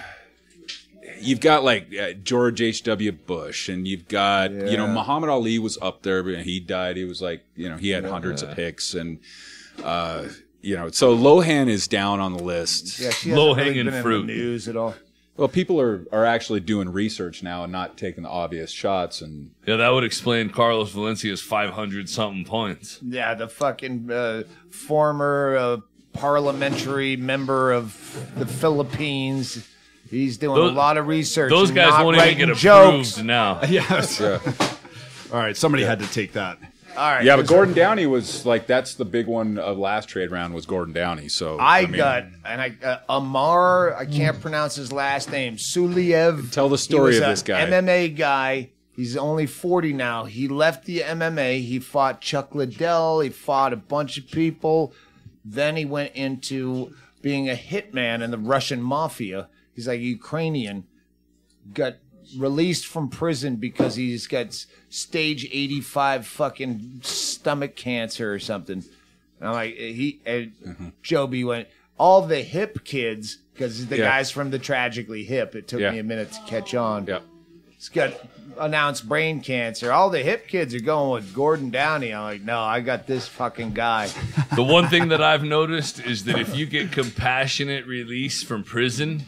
you've got like uh, George H. W. Bush, and you've got you know Yeah. Muhammad Ali was up there, but he died. He was like you know he had hundreds of picks, and uh, you know so Lohan is down on the list. yeah she hasn't really Low-hanging been fruit. in the news at all Well, people are are actually doing research now and not taking the obvious shots, and yeah, that would explain Carlos Valencia's 500 something points. yeah the fucking uh, former uh, parliamentary member of the philippines he's doing Those- a lot of research Those and guys not won't even writing get approved jokes now. Yes. yeah, All right. Somebody had to take that. All right yeah. But Gordon Downie was like that's the big one of last trade round was Gordon Downie. So I, mean, got and I uh, Amar. I can't pronounce his last name. Suloev. Tell the He story of this guy. MMA guy. He's only forty now. He left the MMA. He fought Chuck Liddell. He fought a bunch of people. Then he went into being a hitman in the Russian mafia. He's like Ukrainian. Got released from prison because he's got stage 85 fucking stomach cancer or something. And I'm like, he, and mm-hmm. Jobi went, all the hip kids because the Yeah. guys from the Tragically Hip. It took Yeah. me a minute to catch on. Yeah. It's got announced brain cancer. All the hip kids are going with Gordon Downie. I'm like, no, I got this fucking guy. The one thing that I've noticed is that if you get compassionate release from prison,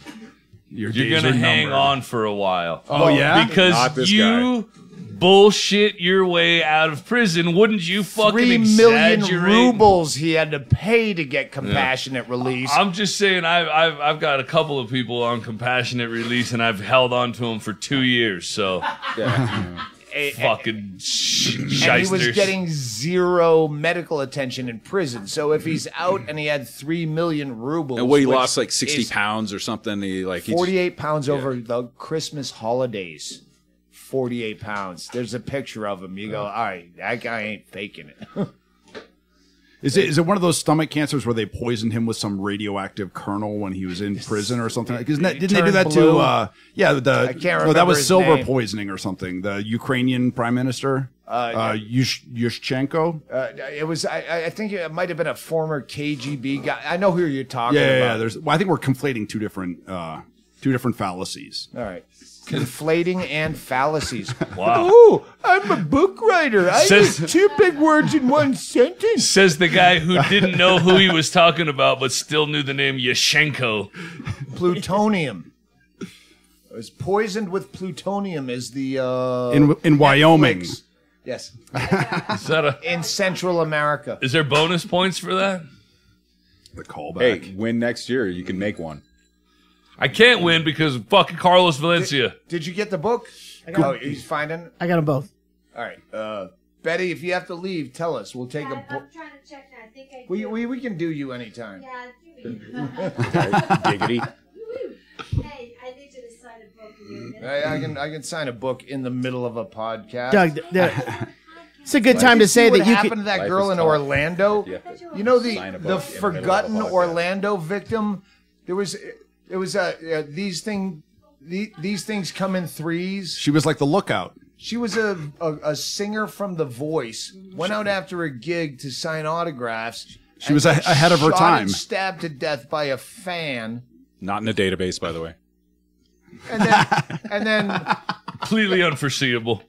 Your you're days gonna are hang numbered. on for a while. Oh, oh yeah. Not because this you bullshit your way out of prison. Wouldn't you fucking Three million exaggerate? rubles he had to pay to get compassionate release. I'm just saying, I've, I've I've got a couple of people on compassionate release, and I've held on to them for two years. So A- fucking sh- and he was getting zero medical attention in prison. So if he's out and he had three million rubles, And what he lost like sixty pounds or something. He like he just- 48 pounds over the Christmas holidays. 48 pounds. There's a picture of him. You go, all right, that guy ain't faking it. Is it is it one of those stomach cancers where they poisoned him with some radioactive kernel when he was in prison or something? Because didn't they do that blue. to? Uh, yeah, the I can't no, that was his silver name. poisoning or something. The Ukrainian prime minister, uh, Yush, Yushchenko. Uh, it was, I- I, I think it might have been a former KGB guy. I know who you're talking Yeah, yeah, about. yeah. There's. Well, I think we're conflating two different uh, two different fallacies. All right. Conflating and fallacies. Wow. Oh, I'm a book writer. I Says- use two big words in one sentence. Says the guy who didn't know who he was talking about, but still knew the name Yashenko. Plutonium. It was poisoned with plutonium is the uh In in Wyoming. Netflix. Yes. Is that a? In Central America. Is there bonus points for that? The callback. hey, win next year. You can make one. I can't win because of fucking Carlos Valencia. Did you get the book? Oh, he's finding. I got them both. All right. Uh Betty, if you have to leave, tell us. We'll take Yeah, a book. I'm trying to check now. I think I We, we, we can do you anytime. Yeah, do Giggity. Hey, I need you to sign a book. in I, I can I can sign a book in the middle of a podcast. Doug, th- th- it's a good time to say what that you happened could. to that Life girl is in tough. Orlando. Yeah. You know the Sign a the book in the middle of a forgotten podcast. Orlando victim. There was it was uh, uh, these thing the, these things come in threes. She was like the lookout. She was a, a a singer from The Voice. Went out after a gig to sign autographs. She was a- ahead of her time. Stabbed to death by a fan. Not in a database, by the way. And then and then Completely unforeseeable.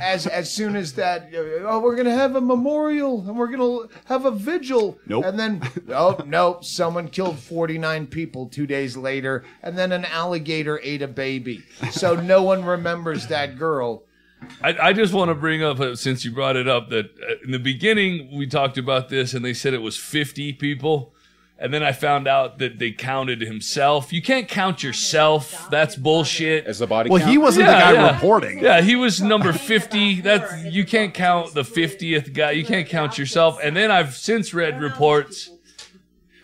as as soon as that, oh, we're gonna have a memorial and we're gonna have a vigil. Nope. And then, oh no, someone killed forty nine people two days later, and then an alligator ate a baby. So no one remembers that girl. I, I just want to bring up, uh, since you brought it up, that uh, in the beginning we talked about this and they said it was 50 people. And then I found out that they counted himself. You can't count yourself. That's bullshit. As the body Well, count? he wasn't Yeah, the guy yeah. reporting. Yeah, he was number 50. That's you can't count the 50th guy. You can't count yourself. And then I've since read reports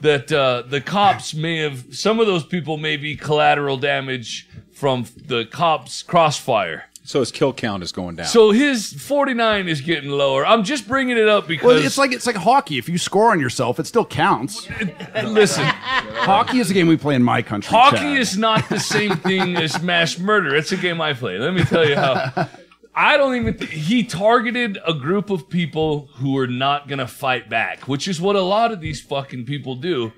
that uh, the cops may have some of those people may be collateral damage from the cops' crossfire. So his kill count is going down. So his 49 is getting lower. I'm just bringing it up because Well, it's like it's like hockey. If you score on yourself, it still counts. listen, Hockey is a game we play in my country. hockey Chad. is not the same thing as mass murder. It's a game I play. Let me tell you how. I don't even. Th- he targeted a group of people who are not gonna fight back, which is what a lot of these fucking people do.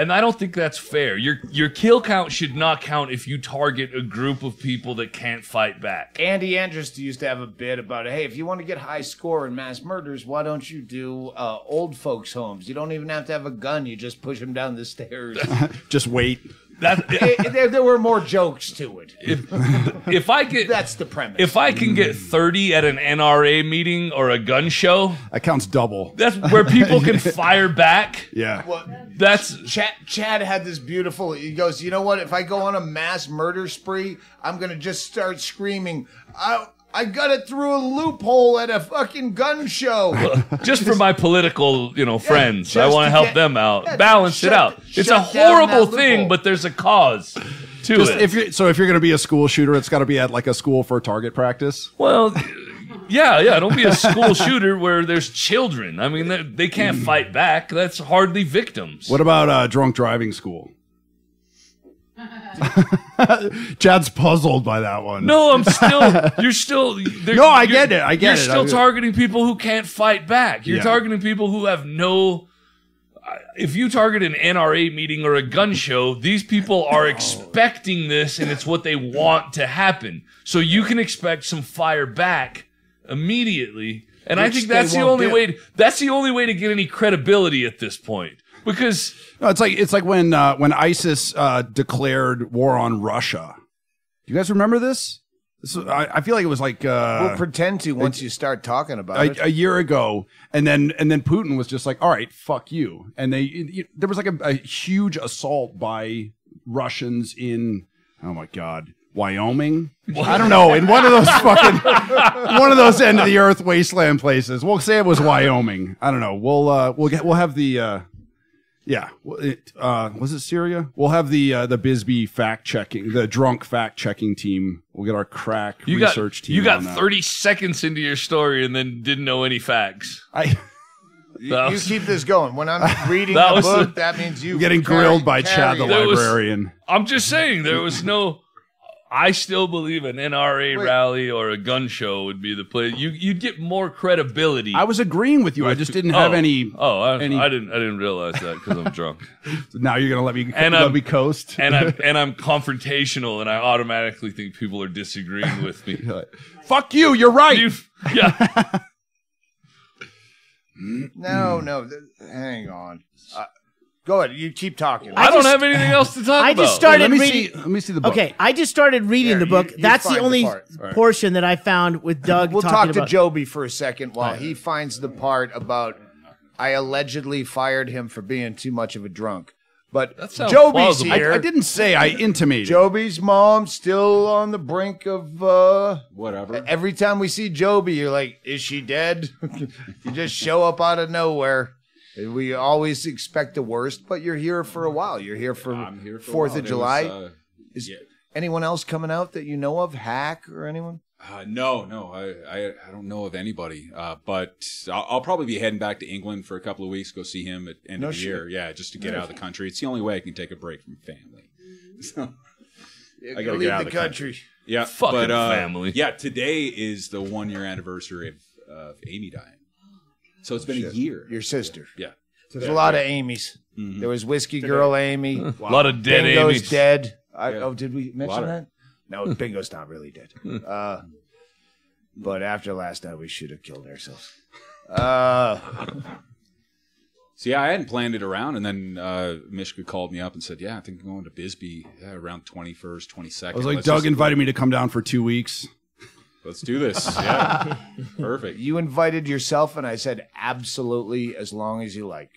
And I don't think that's fair. Your your kill count should not count if you target a group of people that can't fight back. Andy Andrist used to have a bit about. Hey, if you want to get high score in mass murders, why don't you do uh, old folks' homes? You don't even have to have a gun. You just push them down the stairs. Just wait. That It- there, there were more jokes to it. if I get That's the premise. if I can get mm. 30 at an NRA meeting or a gun show, That counts double. that's where people can fire back. Yeah. Well, That's Chad, Chad had this beautiful. He goes, you know what? If I go on a mass murder spree, I'm gonna just start screaming. I I got it through a loophole at a fucking gun show. just for my political, you know, friends. I want to to help get- them out, yeah, balance shut- it out. It's a horrible thing, but there's a cause to Just it. if you're, so if you're going to be a school shooter, it's got to be at like a school for target practice. well, yeah, yeah. Don't be a school shooter where there's children. I mean, they, they can't fight back. That's hardly victims. What about uh, drunk driving school? Chad's puzzled by that one. No, I'm still. You're still. No, I you're- get it, I get it. You're it. still I- targeting people who can't fight back. You're Yeah. targeting people who have no. if you target an NRA meeting or a gun show, these people are oh. expecting this and it's what they want to happen. So you can expect some fire back immediately. And I think that's the only do. way to, that's the only way to get any credibility at this point. Because No, it's like it's like when uh, when ISIS uh, declared war on Russia. Do you guys remember this? this was- I, I feel like it was like uh, We'll pretend to once you start talking about it. a, a year ago, and then and then Putin was just like, "All right, fuck you," and they it- it- there was like a, a huge assault by Russians in oh my god. Wyoming, I don't know, in one of those fucking, one of those end of the earth wasteland places. We'll say it was Wyoming. I don't know. We'll uh, we'll get we'll have the uh, yeah. well, It, uh, was it Syria? We'll have the uh, the Bisbee fact checking, the drunk fact checking team. We'll get our crack you got research team. you got on that. 30 seconds into your story and then didn't know any facts. I, You, That you keep this going. When I'm reading That the book, the- that means you I'm getting carry- grilled by Chad the carry it. There was- librarian. I'm just saying there was no. I still believe an NRA Wait. rally or a gun show would be the place. You you'd get more credibility. I was agreeing with you. I just didn't have Oh. any. Oh, I, any- I didn't. I didn't realize that because I'm drunk So Now you're gonna let me And, let um, me coast. and I'm and I'm confrontational, and I automatically think people are disagreeing with me. Fuck you. You're right. You, yeah, No, no. th- hang on. Uh, go ahead. You keep talking. I, don't just- have anything else to talk I about. just started let me reading. see. Let me see the book. Okay, I just started reading Here, the book. you- you That's the find the only part. portion that I found with Doug We'll talk talking to about. Jobi for a second while he finds the part about I allegedly fired him for being too much of a drunk. But That sounds Jobi's plausible. here. I, I didn't say I intimated. Jobi's mom still on the brink of uh Whatever. every time we see Jobi, you're like, is she dead? you just show up out of nowhere. We always expect the worst, but you're here for a while. You're here for I'm here for a Fourth of July. was, uh, is yeah. anyone else coming out that you know of? Hack or anyone? Uh, no, no, I, I, I don't know of anybody. Uh, but I'll, I'll probably be heading back to England for a couple of weeks, go see him at end No of the shit. year. Yeah, just to get out of the country. It's the only way I can take a break from family. So, I gotta leave get out the of the country. yeah, Fucking but, uh, family. Yeah, today is the one year anniversary of, of Amy dying. So it's been a year. Your sister. yeah. There's a lot of Amy's. Mhm. There was Whiskey Girl Amy. a lot of dead Bingo's Amy's. dead. I, Yeah. Oh, did we mention Lot that? No, Bingo's not really dead. Uh, but after last night, we should have killed ourselves. Uh, So yeah, I hadn't planned it around, and then uh, Mishka called me up and said, "Yeah, I think I'm going to Bisbee yeah, around 21st, 22nd." I was like, Let's Doug just- invited me to come down for two weeks. Let's do this. Yeah, perfect. you invited yourself, and I said, absolutely, as long as you like.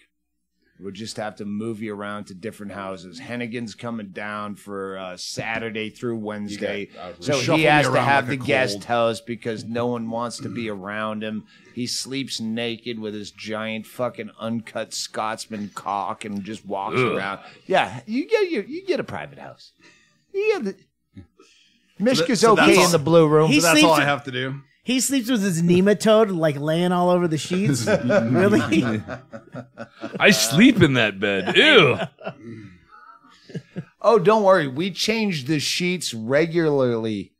We'll just have to move you around to different houses. Hennigan's coming down for uh, Saturday through Wednesday. uh, so he has to have like the guest cold. house because no one wants to be around him. He sleeps naked with his giant fucking uncut Scotsman cock and just walks Ugh. around. Yeah, you get your, you get a private house. You get the, Mishka's so that's okay all- in the blue room. He So that's sleeps- all I have to do. He sleeps with his nematode like laying all over the sheets. really? I sleep in that bed. Ew. Oh, don't worry. We change the sheets regularly.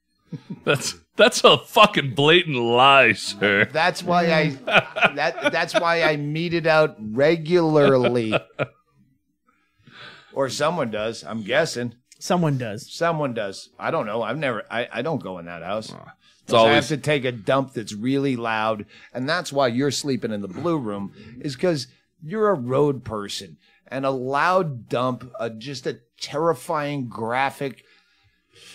That's that's a fucking blatant lie, sir. That's why I that that's why I meet it out regularly. Or someone does, I'm guessing. Someone does. Someone does. I don't know. I've never I, I don't go in that house. It's I have always to take a dump that's really loud, and that's why you're sleeping in the blue room, is because you're a road person. And a loud dump, uh, just a terrifying graphic,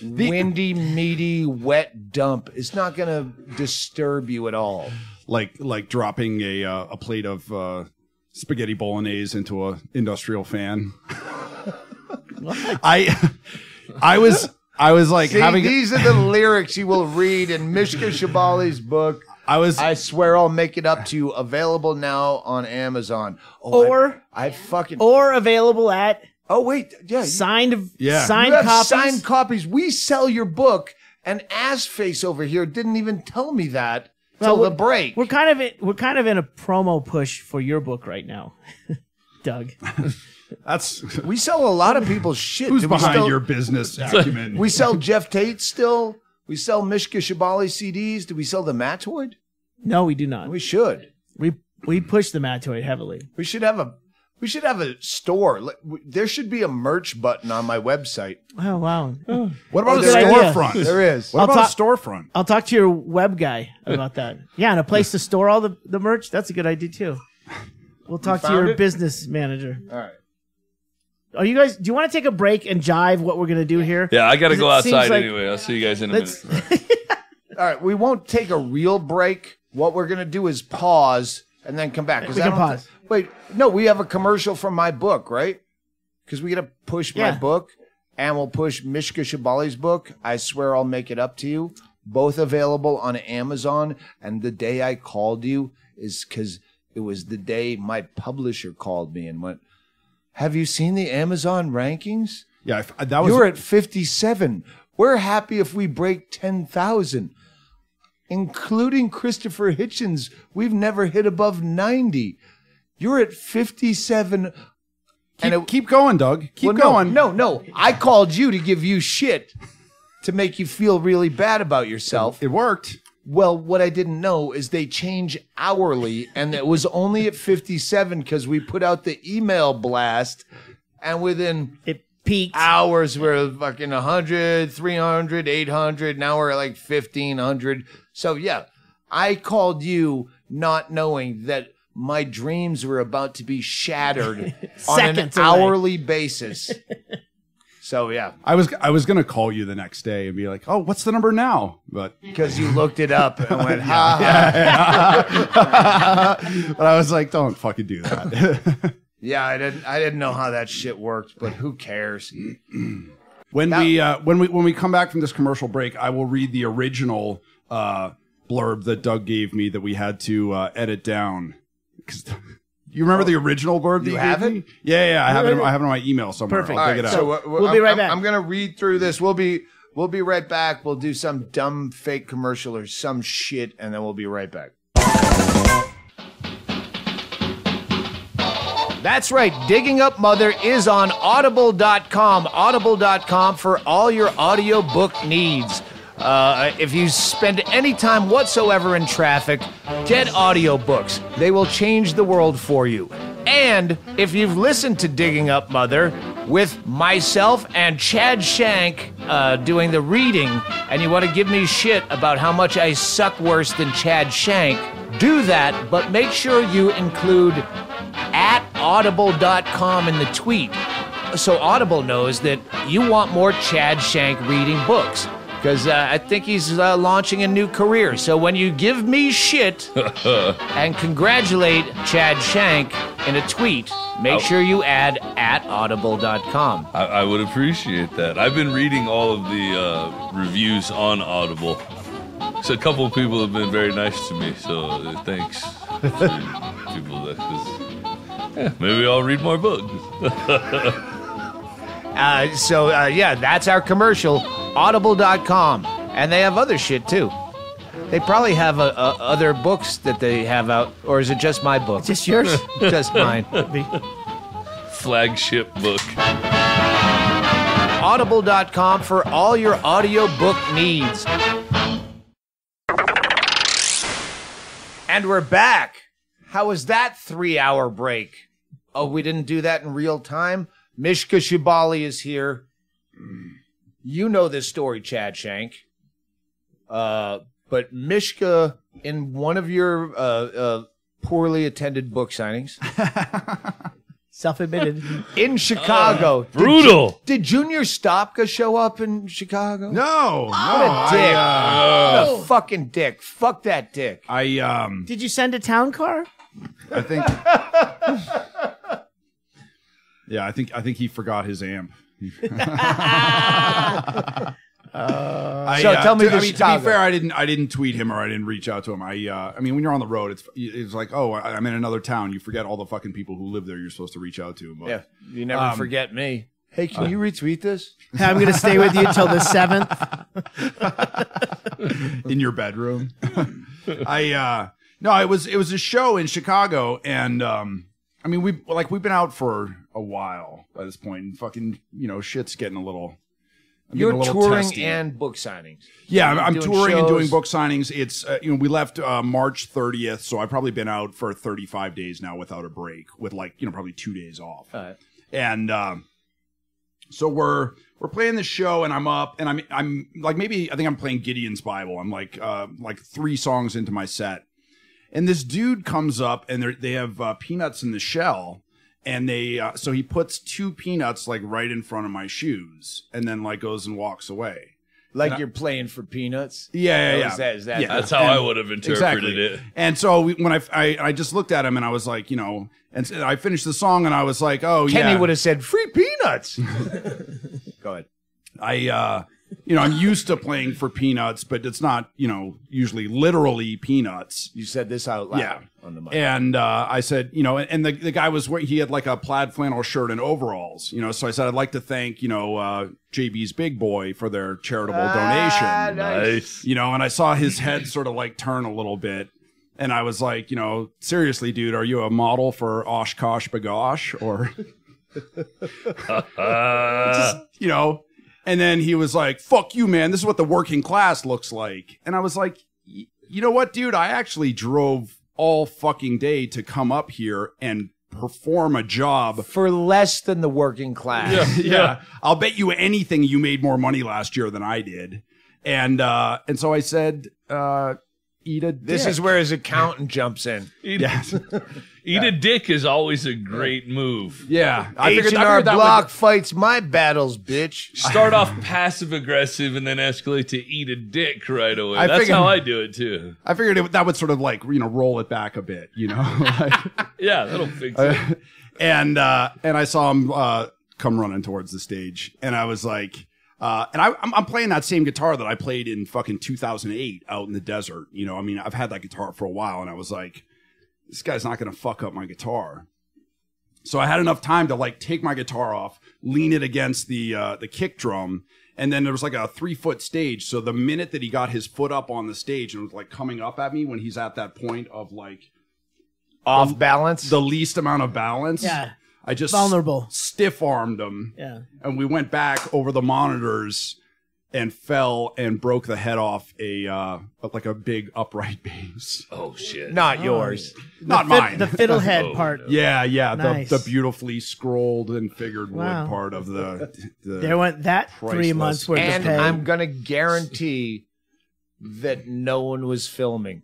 windy, meaty, wet dump is not going to disturb you at all. Like like dropping a uh, a plate of uh, spaghetti bolognese into a industrial fan. I I was I was like See, having these are the lyrics you will read in Mishka Shubaly's book. I was I swear I'll make it up to you. Available now on Amazon. Oh, Or I, fucking. or available at oh wait, yeah, signed Yeah. signed you have copies. signed copies. We sell your book, and ass face over here didn't even tell me that Well, till the break. We're kind of in, we're kind of in a promo push for your book right now, Doug. that's we sell a lot of people's shit. who's Do we behind still- your business acumen. We sell Jeff Tate still. We sell Mishka Shubaly CDs. Do we sell the Matoid? No, we do not. We should. We we push the Matoid heavily. We should have a We should have a store. Like, w- There should be a merch button on my website. Oh wow. What oh, about a Good idea. storefront? There is. What I'll about ta- a storefront? I'll talk to your web guy about that. Yeah, and a place to store all the, the merch. That's a good idea too. We'll talk to found your it? business manager. All right. Are you guys? Do you want to take a break and jive what we're gonna do here? Yeah, I gotta go outside like- anyway. I'll see you guys in a minute. All right. We won't take a real break. What we're gonna do is pause and then come back. 'Cause We I can pause. thi- wait. No, we have a commercial from my book, right? Because we gotta push my book, and we'll push Mishka Shubaly's book. I swear I'll make it up to you. Both available on Amazon. And the day I called you is because it was the day my publisher called me and went, "Have you seen the Amazon rankings?" Yeah, if- uh, that was You're at 57. We're happy if we break 10,000. Including Christopher Hitchens, we've never hit above 90. You're at 57. keep, it- keep going, Doug. Keep Well, no, going. No, no. I called you to give you shit to make you feel really bad about yourself. it worked. Well, what I didn't know is they change hourly, and it was only at 57 because we put out the email blast, and within It peaked. hours we're fucking 100 300 800 now we're at like 1500 so yeah i called you not knowing that my dreams were about to be shattered on an away. hourly basis so yeah I was I was gonna call you the next day and be like, oh, what's the number now? But because you looked it up and went ha ha but I was like, don't fucking do that. yeah i didn't i didn't know how that shit worked but who cares when we uh, when we when we come back from this commercial break, I will read the original uh, blurb that Doug gave me that we had to uh, edit down. 'Cause- you remember the original blurb? that You you have it? Yeah, yeah, I have it. I have it on my email somewhere. Perfect. I'll All dig right, it out. so uh, We'll I'm, be right I'm- back. I'm gonna read through this. We'll be we'll be right back. We'll do some dumb fake commercial or some shit, and then we'll be right back. That's right. Digging Up Mother is on audible.com. Audible.com for all your audiobook needs. Uh, if you spend any time whatsoever in traffic, get audiobooks. They will change the world for you. And if you've listened to Digging Up Mother with myself and Chad Shank uh, doing the reading, and you want to give me shit about how much I suck worse than Chad Shank, do that, but make sure you include at audible.com in the tweet so Audible knows that you want more Chad Shank reading books. Because uh, I think he's uh, launching a new career. So when you give me shit and congratulate Chad Shank in a tweet, make sure you add at audible.com. I, I would appreciate that. I've been reading all of the uh, reviews on Audible. So a couple of people have been very nice to me. So uh, thanks to people that. yeah, maybe I'll read more books. Uh, so uh, yeah, that's our commercial, audible.com. And they have other shit too. They probably have uh, uh, other books that they have out, or is it just my book? Just yours. just mine. Flagship book. audible.com for all your audiobook needs. And we're back. How was that three hour break? Oh, we didn't do that in real time? Mishka Shubaly is here. You know this story, Chad Shank. Uh, but Mishka, in one of your uh, uh, poorly attended book signings Self-admitted. in Chicago, did Brutal. did Junior Stopka show up in Chicago? no, no, What a dick. I, uh, What a fucking dick. Fuck that dick. I um, Did you send a town car? I think. yeah, I think I think he forgot his amp. I, So tell me to, the I mean, to be fair, I didn't I didn't tweet him or I didn't reach out to him. I uh, I mean, when you're on the road, it's it's like oh, I- I'm in another town. You forget all the fucking people who live there. You're supposed to reach out to. But Yeah, you never Um, forget me. Hey, can you retweet this? I'm going to stay with you till the seventh. in your bedroom. I uh no, it was it was a show in Chicago and um I mean we like we've been out for a while by this point and fucking you know shit's getting a little I'm You're a little touring testy. and book signings. Yeah, I'm, I'm touring and doing book signings. It's uh, you know we left uh, March 30th, so I've probably been out for 35 days now without a break, with like you know probably two days off. And um, so we're we're playing the show, and I'm up, and I'm I'm like maybe I think I'm playing Gideon's Bible. I'm like uh, like three songs into my set, and this dude comes up, and they're- they have uh, peanuts in the shell. And they, uh, so he puts two peanuts like right in front of my shoes, and then like goes and walks away. Like And you're playing for peanuts. Yeah, yeah, Oh, yeah. Is that, is that Yeah. That's how I would have interpreted it. And so we, when I, I I just looked at him and I was like, you know, and i finished the song and I was like, oh Kenny yeah, would have said free peanuts. Go ahead. I uh, you know, I'm used to playing for peanuts, but it's not, you know, usually literally peanuts. You said this out loud Yeah. on the mic. And uh, I said, you know, and the, the guy was wearing, he had like a plaid flannel shirt and overalls, you know. So I said, I'd like to thank, you know, uh, JB's Big Boy for their charitable donation. Nice. you know, and I saw his head sort of like turn a little bit. And I was like, you know, seriously, dude, are you a model for OshKosh B'gosh? Or, Uh, you know, and then he was like, fuck you, man. This is what the working class looks like. And I was like, you know what, dude? I actually drove all fucking day to come up here and perform a job. For less than the working class. yeah. I'll bet you anything you made more money last year than I did. And, uh, and so I said, uh, eat a This dick. is where his accountant jumps in. eat, Yes. Eat a dick is always a great move. Yeah, I H figured, and I R figured that Block would, fights my battles, bitch. Start off passive aggressive and then escalate to eat a dick right away. I That's figured- how I do it too. I figured it, that would sort of like you know roll it back a bit, you know. Yeah, that'll fix it. and uh, and I saw him uh, come running towards the stage, and I was like, uh, and I, I'm, I'm playing that same guitar that I played in fucking 2008 out in the desert. You know, I mean, I've had that guitar for a while, and I was like, this guy's not gonna fuck up my guitar. So I had enough time to like take my guitar off, lean it against the uh, the kick drum, and then there was like a three foot stage. So the minute that he got his foot up on the stage and was like coming up at me when he's at that point of like Off balance. the least amount of balance, Yeah. I just Vulnerable. stiff armed him, Yeah. and we went back over the monitors and fell and broke the head off a uh, like a big upright bass. Oh shit. Not yours. Not Fit- mine. The fiddlehead Oh, part. yeah, yeah, Nice. the, the beautifully scrolled and figured Wow. wood part of the. the There went that three Priceless. months worth And of pay. I'm going to guarantee that no one was filming.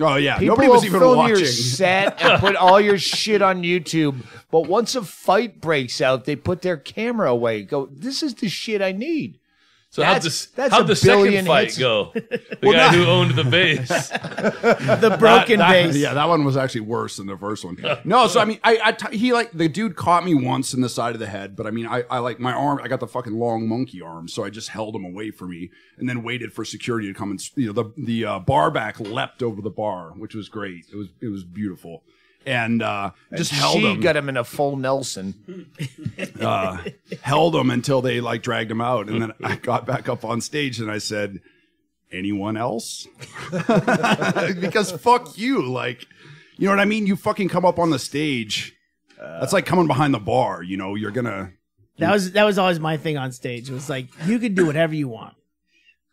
oh yeah, People nobody will was even film watching. your set and put all your shit on YouTube, but once a fight breaks out, they put their camera away. Go, this is the shit I need. So how'd That's- the, that's how'd the second fight hits. go? The guy who owned the base. the broken That- bass. Yeah, that one was actually worse than the first one. No, so I mean, I, I t- he like the dude caught me once in the side of the head, but I mean, I, I like my arm. I got the fucking long monkey arm, so I just held him away from me and then waited for security to come and you know the the uh, bar back leapt over the bar, which was great. It was it was beautiful. And uh, just held she him, got him in a full Nelson. uh, held him until they like dragged him out, and then I got back up on stage and I said, "Anyone else?" because fuck you, like, you know what I mean. You fucking come up on the stage. That's like coming behind the bar. You know, you're gonna. That was that was always my thing on stage. It was like you can do whatever you want.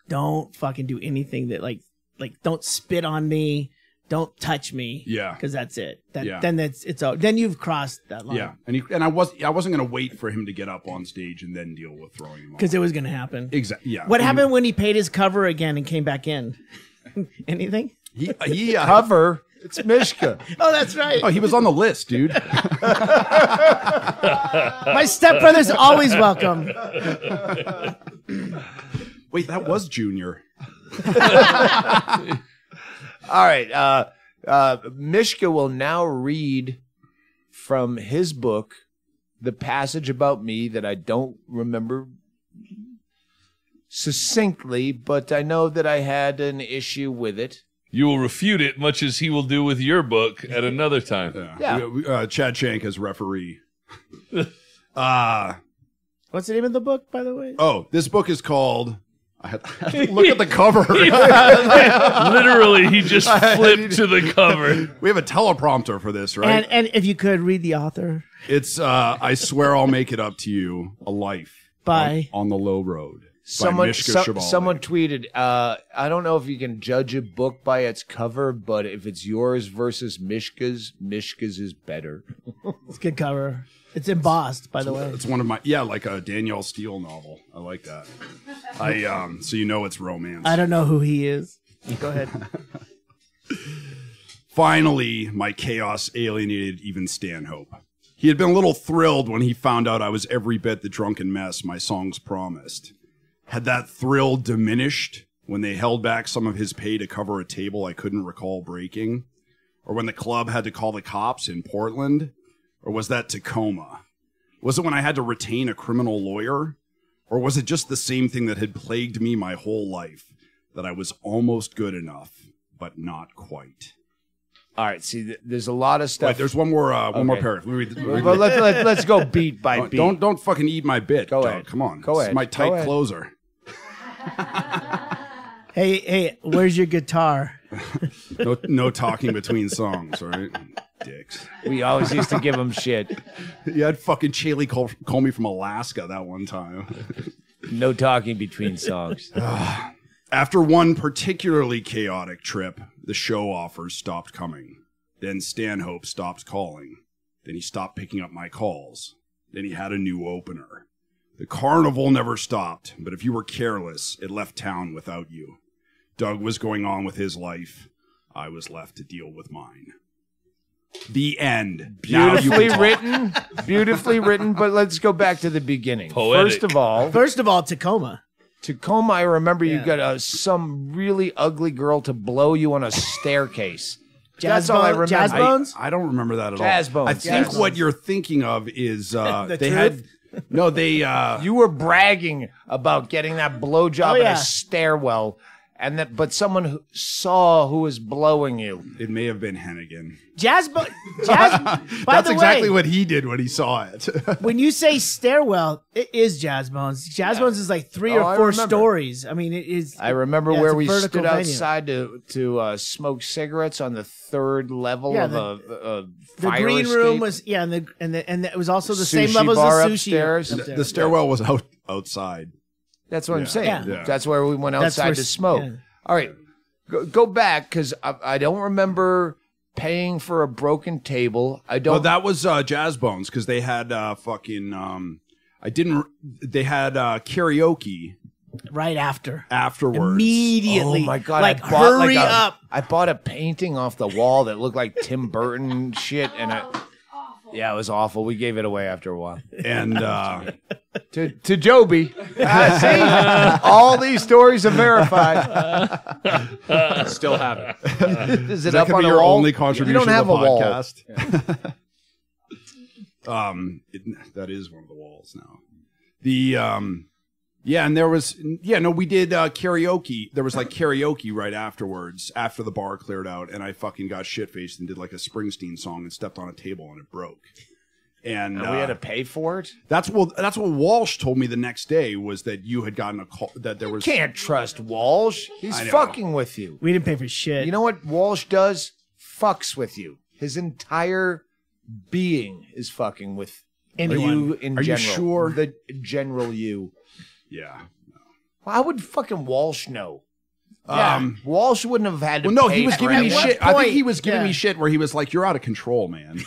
Don't fucking do anything that like like don't spit on me. Don't touch me. Yeah. because that's it. That, Yeah. Then that's it's out. Then you've crossed that line. Yeah, and he, and I was I wasn't gonna wait for him to get up on stage and then deal with throwing him. because it was gonna happen. exactly. Yeah. What And happened when he paid his cover again and came back in? Anything? He he uh, Cover. It's Mishka. Oh, that's right. Oh, he was on the list, dude. My stepbrother's always welcome. Wait, that was Junior. All right. Uh, uh, Mishka will now read from his book the passage about me that I don't remember succinctly, but I know that I had an issue with it. You will refute it, much as he will do with your book at another time. Yeah. We- we- Uh, Chad Shank as referee. uh What's the name of the book, by the way? oh, this book is called. I had, I had to look at the cover. Literally, he just flipped to the cover. we have a teleprompter for this, right? And and if you could read the author it's uh, I swear I'll make it up to you. A life by on the low road. Someone, Mishka so- Shubaly. someone tweeted, uh, I don't know if you can judge a book by its cover, but if it's yours versus Mishka's, Mishka's is better. It's a good cover. It's embossed, by the way. It's one of my yeah, like a Danielle Steel novel. I like that. I um, so you know it's romance. I don't know who he is. Go ahead. Finally, my chaos alienated even Stanhope. He had been a little thrilled when he found out I was every bit the drunken mess my songs promised. Had that thrill diminished when they held back some of his pay to cover a table I couldn't recall breaking? Or when the club had to call the cops in Portland? Or was that Tacoma? Was it when I had to retain a criminal lawyer? Or was it just the same thing that had plagued me my whole life that I was almost good enough, but not quite? All right, see, th- there's a lot of stuff. Wait, there's one more. Uh, one more paragraph. Let me read- let me read- but let's, let, let's go beat by don't, beat. don't don't fucking eat my bit. Go Doug. ahead. Come on. Go This is ahead. my tight ahead. closer. Hey, hey, where's your guitar? No no talking between songs. right? dicks. We always used to give him shit. You had fucking Chaille call, call me from Alaska that one time. No talking between songs. After one particularly chaotic trip, the show offers stopped coming. Then Stanhope stopped calling. Then he stopped picking up my calls. Then he had a new opener. The carnival never stopped, but if you were careless, it left town without you. Doug was going on with his life. I was left to deal with mine. The end. Beautifully written, beautifully written. But let's go back to the beginning. Poetic. First of all, First of all, Tacoma. Tacoma. I remember you got uh, some really ugly girl to blow you on a staircase. Jazz, That's all I remember. Jazz Bones? I, don't remember that at Jazz all. Bones, I Jazz think what Bones. you're thinking of is uh, The they truth? had no. They uh, You were bragging about getting that blowjob Oh, in a stairwell, and that, but someone who saw who was blowing you. it may have been Hennigan. Jazz Bo- Jazz By That's the exactly way, what he did when he saw it. when you say stairwell, it is Jazz Bones. Jazz Bones is like three Oh, or four remember. stories. I mean, it is. I remember Yeah, where we vertical stood venue. outside to to uh, smoke cigarettes on the third level Yeah, of the- a, a The green escape. room was yeah, and the and the and it was also the same Sushi level as the sushi upstairs. up the, the stairwell was out outside. That's what I'm saying. Yeah. Yeah. That's where we went outside where to smoke. yeah. All right, go, go back because I, I don't remember paying for a broken table. I don't. Well, that was uh, Jazz Bones because they had uh, fucking. Um, I didn't. They had uh, karaoke right after. afterwards. Immediately. Oh my god! Like I bought hurry like a, up. I bought a painting off the wall that looked like Tim Burton shit, and I. Yeah, it was awful. We gave it away after a while. and uh, To to Jobi. Ah, see, all these stories are verified. Still have it. Is it that up could on be a your wall? only contribution You don't have to a the wall. podcast. um, it, that is one of the walls now. The um, yeah, and there was yeah, no, we did uh, karaoke. There was like karaoke right afterwards, after the bar cleared out, and I fucking got shit faced and did like a Springsteen song and stepped on a table and it broke. And, And uh, we had to pay for it. that's what that's what Walsh told me the next day was that you had gotten a call that there was Can't trust Walsh. He's I know. fucking with you. We didn't pay for shit. You know what Walsh does? Fucks with you. His entire being is fucking with Anyone. you in Are you sure? The general you. Yeah. How would fucking Walsh know? Um, Walsh wouldn't have had to. Well, no, pay he was for giving me it. what shit. I think he was giving Yeah. me shit where he was like, "You're out of control, man."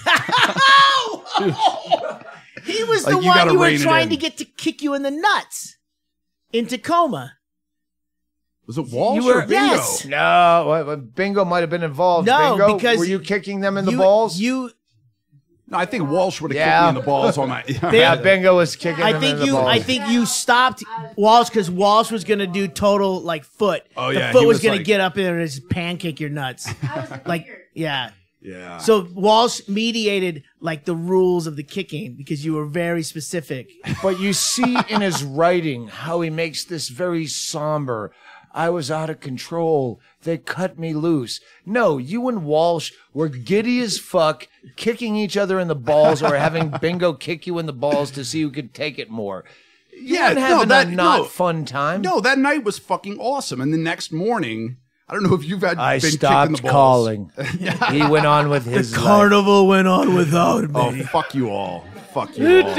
he was the you one gotta you were rein it trying in. to get to kick you in the nuts in Tacoma. Was it Walsh You were- or Bingo? Yes. No, well, well, Bingo might have been involved. No, Bingo, because were you kicking them in the you, balls? You, No, I think Walsh would have Yeah. kicked me in the balls on my. yeah, Bingo was kicking. I think in the you, balls. I think you stopped Walsh because Walsh was gonna do total like foot. Oh, the yeah, foot he was, was gonna like- get up there and just pancake your nuts. like, yeah. yeah. So Walsh mediated like the rules of the kicking because you were very specific. But you see in his writing how he makes this very somber. I was out of control. They cut me loose. No, you and Walsh were giddy as fuck, kicking each other in the balls or having Bingo kick you in the balls to see who could take it more. You Yeah, weren't no, that- a not no. fun time. no, that night was fucking awesome. And the next morning, I don't know if you've had. I been stopped kicking the balls. calling. he went on with his life. Carnival went on without oh, me. Oh, fuck you all. Fuck you. all.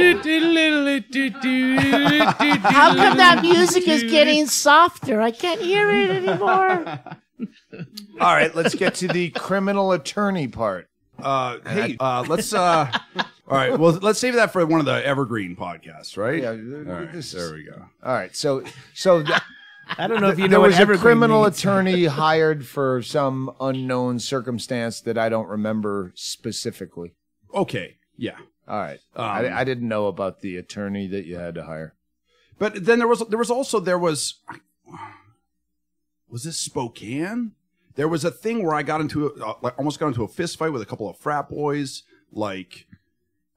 How come that music is getting softer? I can't hear it anymore. All right, let's get to the criminal attorney part. Uh, hey, uh, let's. Uh, all right. Well, let's save that for one of the evergreen podcasts, right? Yeah, All right. is- There we go. All right, so so th- I don't know if you know there what was a criminal means. attorney hired for some unknown circumstance that I don't remember specifically. Okay. Yeah. All right, Um, I, I didn't know about the attorney that you had to hire. But then there was there was also there was was this Spokane? There was a thing where I got into a, uh, like almost got into a fist fight with a couple of frat boys. Like,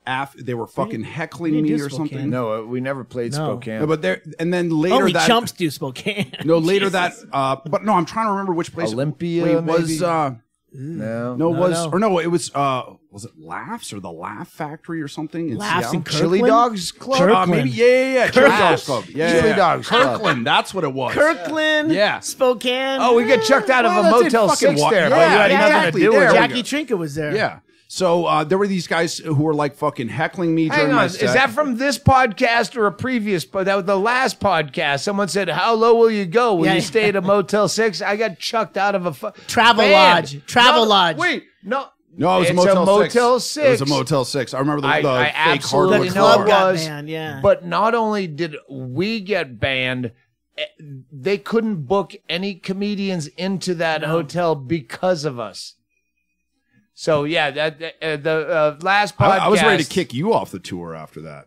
af- they were fucking heckling we me or Spokane. something. No, uh, we never played No. Spokane. No, but there and then later Only that chumps do Spokane. no later that uh but no I'm trying to remember which place Olympia, Wait, was uh no, no, No, was no. or no it was uh was it Laughs or the Laugh Factory or something in Laughs Seattle? in Chili Kirkland? Dogs Club. Kirk- Uh, maybe yeah yeah yeah Chili Dogs Club yeah, Chili yeah, yeah. Dogs Club. Kirkland that's what it was Kirkland, Yeah. Spokane. Oh, we get chucked out of a Motel fucking Six Wa- there, but Yeah, you had nothing exactly, to do there with we it. go. Jackie Trinka was there. Yeah. So uh, there were these guys who were like fucking heckling me Hang during my on, is that from this podcast or a previous? But that was the last podcast. Someone said, "How low will you go? Will Yeah, you yeah. stay at a Motel 6? I got chucked out of a fu- Travel band. Lodge. Travel No, Lodge. Wait, no, No, it was It's a Motel, a Motel 6. 6. It was a Motel Six. I remember the, I- the I fake absolutely hardwood The club it got was, banned, yeah. But not only did we get banned, eh, they couldn't book any comedians into that hotel because of us. So yeah, that uh, the uh, last podcast I, I was ready to kick you off the tour after that.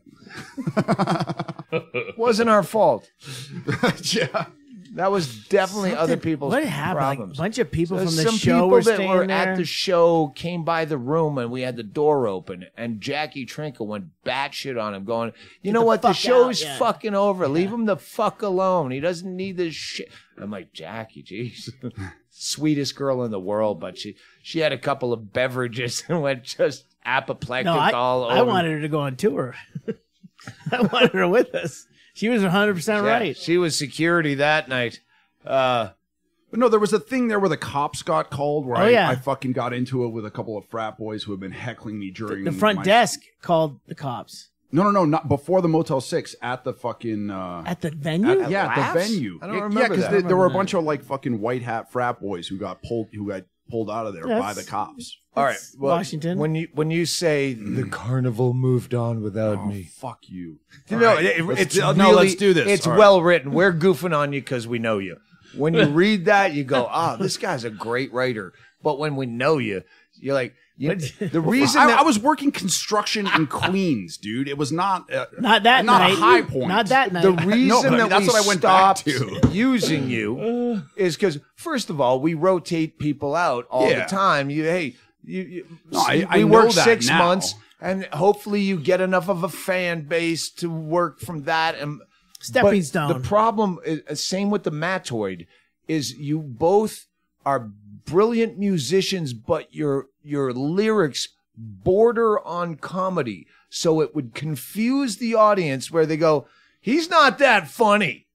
wasn't our fault. yeah. That was definitely other people's What happened? Like, a bunch of people So from the some show people were that were there. at the show came by the room and we had the door open and Jackie Trinkle went batshit on him, going, "You know the what? The fuck show's yeah. fucking over. Leave him the fuck alone. He doesn't need this shit." I'm like, Jackie, jeez, sweetest girl in the world, but she she had a couple of beverages and went just apoplectic no, I, all over. I wanted her to go on tour. I wanted her with us. She was 100% Yeah, right. She was security that night. Uh, But no, there was a thing there where the cops got called where Oh, I, yeah. I fucking got into it with a couple of frat boys who had been heckling me during The front my- desk called the cops. No, no, no, not before the Motel Six at the fucking uh, At the venue? At- yeah, at the venue. I don't yeah, remember Yeah, because there, there were a bunch of like fucking white hat frat boys who got pulled, who got pulled out of there Yes. by the cops. all right, That's well, Washington. When you when you say the carnival moved on without Oh, me, fuck you. No, right, it- let's it's do- really, no, let's do this. It's All right. well written. We're goofing on you because we know you. When you read that, you go, "Ah, this guy's a great writer." But when we know you, you're like, you, the reason I, that I was working construction in Queens, dude. It was not uh, Not that not night. a high point. Not that night. the reason No, but I mean, that that's we what I went stopped to. using you is because first of all, we rotate people out all Yeah. the time. You hey, you, you No, I- I we know work six now. months, and hopefully you get enough of a fan base to work from that and Stepping but stone. The problem, is, uh, same with the Matoid, is you both are brilliant musicians, but your your lyrics border on comedy, so it would confuse the audience where they go, "He's not that funny."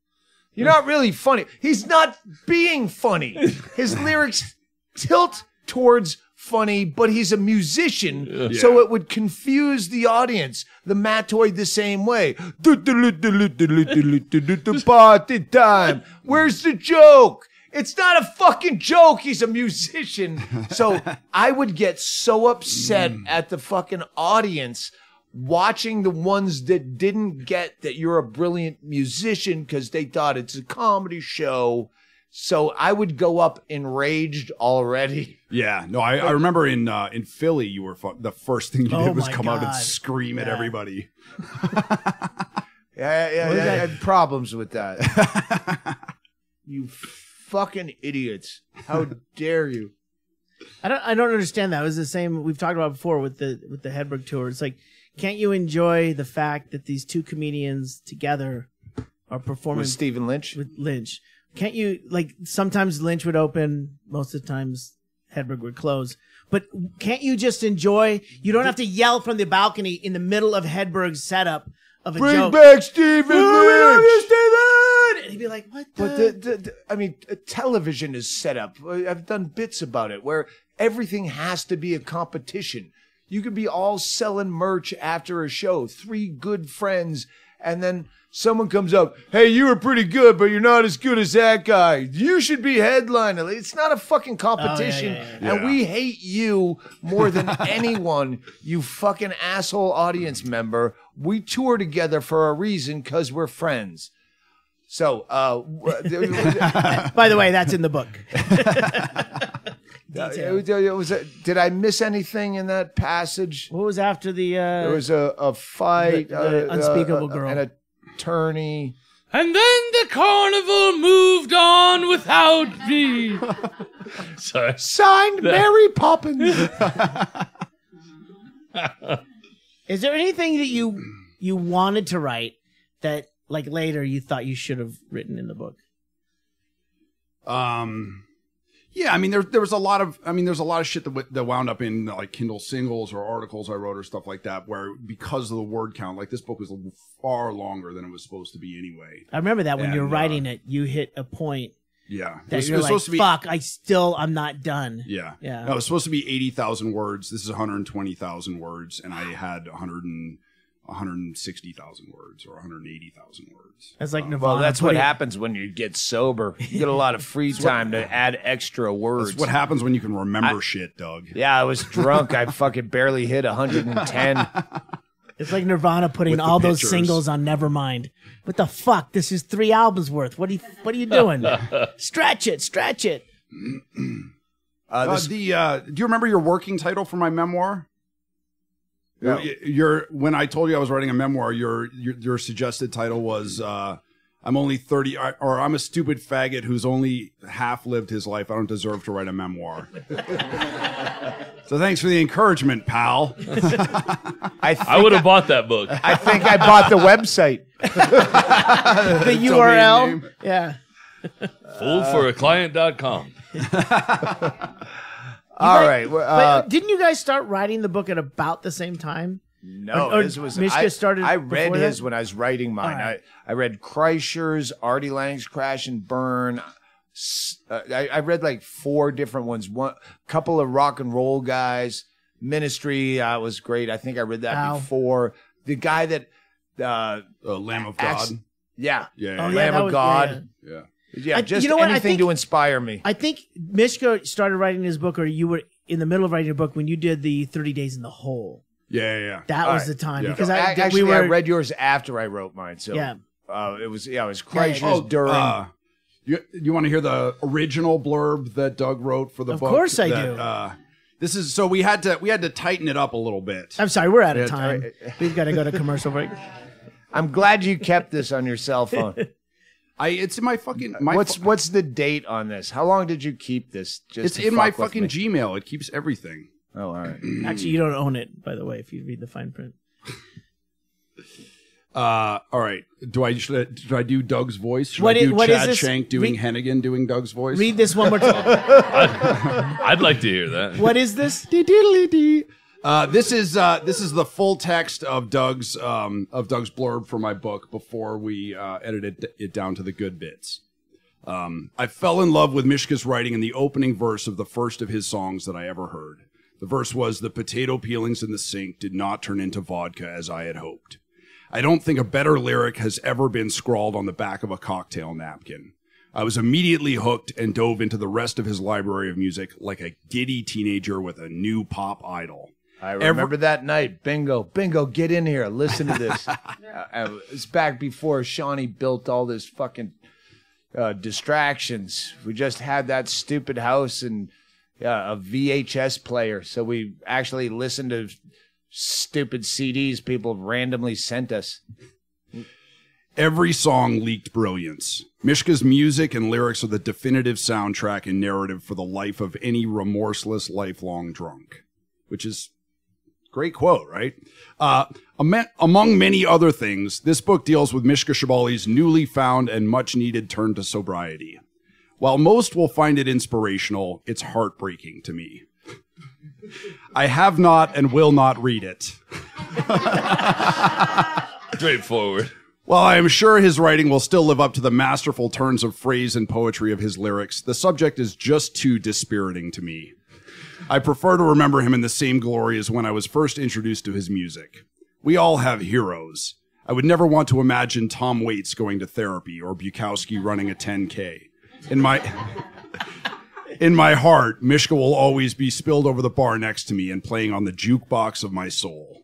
You're not really funny. He's not being funny. His lyrics tilt towards funny, but he's a musician, so it would confuse the audience. The Matoid the same way. Party time. Where's the joke? It's not a fucking joke. He's a musician. So I would get so upset at the fucking audience watching the ones that didn't get that you're a brilliant musician because they thought it's a comedy show. So I would go up enraged already. Yeah, no, I, I remember in uh, in Philly, you were fu- the first thing you Oh did was my come out and God. scream at everybody. Yeah, yeah, What is yeah, I had problems with that. you fucking idiots! How dare you? I don't. I don't understand that. It was the same we've talked about before with the with the Hedberg tour. It's like, can't you enjoy the fact that these two comedians together are performing With Stephen Lynch, with Lynch? Can't you like sometimes Lynch would open, most of the times Hedberg would close. But can't you just enjoy? You don't have to yell from the balcony in the middle of Hedberg's setup of a bring joke. back Stephen Lynch. Stephen! And he'd be like, "What the?" But the, the, the, I mean, television is set up. I've done bits about it where everything has to be a competition. You could be all selling merch after a show, three good friends, and then someone comes up, hey, you were pretty good, but you're not as good as that guy. You should be headlining. It's not a fucking oh, competition. yeah, And Yeah. we hate you more than anyone, you fucking asshole audience member. We tour together for a reason because we're friends. So, uh, By the way, that's in the book. Uh, it it was a- did I miss anything in that passage? What was after the? Uh, There was a, a fight, The- the uh, unspeakable uh, girl. an attorney. And then the carnival moved on without me. Sorry. Signed Mary Poppins. Is there anything that you you wanted to write that like later you thought you should have written in the book? Um, yeah, I mean, there there was a lot of, I mean, there's a lot of shit that w- that wound up in like Kindle singles or articles I wrote or stuff like that, where because of the word count, like this book was far longer than it was supposed to be anyway. I remember that when you were And, uh, writing it, you hit a point Yeah, it that was, you're was like, supposed to be. "Fuck, I still I'm not done." Yeah, Yeah. No, it was supposed to be eighty thousand words. This is one hundred twenty thousand words, and I had one hundred and one hundred sixty thousand words or one hundred eighty thousand words. That's like Nirvana. Well, that's what happens when you get sober. You get a lot of free time to add extra words. That's what happens when you can remember shit, Doug. yeah, I was drunk. I fucking barely hit 110. It's like Nirvana putting With the all those singles on Nevermind. What the fuck? This is three albums worth. What are you What are you doing? stretch it, stretch it. Uh, Uh, the uh, do you remember your working title for my memoir? Yeah. Your, your when I told you I was writing a memoir, your your, your suggested title was uh, "I'm only thirty, or, or I'm a stupid faggot who's only half lived his life. I don't deserve to write a memoir." so thanks for the encouragement, pal. I, I would have bought that book. I think I bought the website. The URL. name. Yeah. Foolforaclient.com. All right. well, But Uh, didn't you guys start writing the book at about the same time? no, or this was Mishka I, started I read his that? when I was writing mine. All right. I, I read Kreischer's, Artie Lange's Crash and Burn. Uh, I, I read like four different ones. One couple of rock and roll guys. Ministry uh, was great. I think I read that Ow. before. The guy that, uh, Uh, Lamb of God. Ax- yeah, yeah, Oh, yeah, yeah, Lamb that of was- God. yeah. yeah. Yeah. I- just you know what? I anything think- to inspire me. I think Mishka started writing his book, or you were in the middle of writing your book when you did the 30 Days in the Hole. Yeah, yeah, yeah. That All was right. the time Yeah. because I, I, actually, we were I read yours after I wrote mine. So Yeah. uh, it was yeah, it was Yeah, yeah, Kreischer's yeah. Oh, during. uh, you you want to hear the original blurb that Doug wrote for the Of book? course I That, do. Uh, this is so we had to we had to tighten it up a little bit. I'm sorry, we're out of time. We've got to go to commercial break. I'm glad you kept this on your cell phone. I it's in my fucking my what's fu- what's the date on this? How long did you keep this? Just it's to in my fuck with fucking me? Gmail. It keeps everything. Oh, all right. Actually, you don't own it, by the way, if you read the fine print. Uh, all right. Do I should I, should I do Doug's voice? Should What I is- do what is Chad this? Shank doing Read- Hennigan doing Doug's voice? Read this one more time. I'd like to hear that. what is this? Uh, this is uh, this is the full text of Doug's um, of Doug's blurb for my book before we uh, edited it down to the good bits. Um, I fell in love with Mishka's writing in the opening verse of the first of his songs that I ever heard. The verse was, "The potato peelings in the sink did not turn into vodka as I had hoped." I don't think a better lyric has ever been scrawled on the back of a cocktail napkin. I was immediately hooked and dove into the rest of his library of music like a giddy teenager with a new pop idol. I remember that night. Bingo, bingo, get in here. Listen to this. uh, uh, it's back before Shawnee built all this fucking uh, distractions. We just had that stupid house and uh, a VHS player, so we actually listened to stupid CDs people randomly sent us. Every song leaked brilliance. Mishka's music and lyrics are the definitive soundtrack and narrative for the life of any remorseless lifelong drunk. Which is great quote, right? Uh, among many other things, this book deals with Mishka Shubaly's newly found and much needed turn to sobriety. While most will find it inspirational, it's heartbreaking to me. I have not and will not read it. Straightforward. While I am sure his writing will still live up to the masterful turns of phrase and poetry of his lyrics, the subject is just too dispiriting to me. I prefer to remember him in the same glory as when I was first introduced to his music. We all have heroes. I would never want to imagine Tom Waits going to therapy or Bukowski running a 10K. In my in my heart, Mishka will always be spilled over the bar next to me and playing on the jukebox of my soul.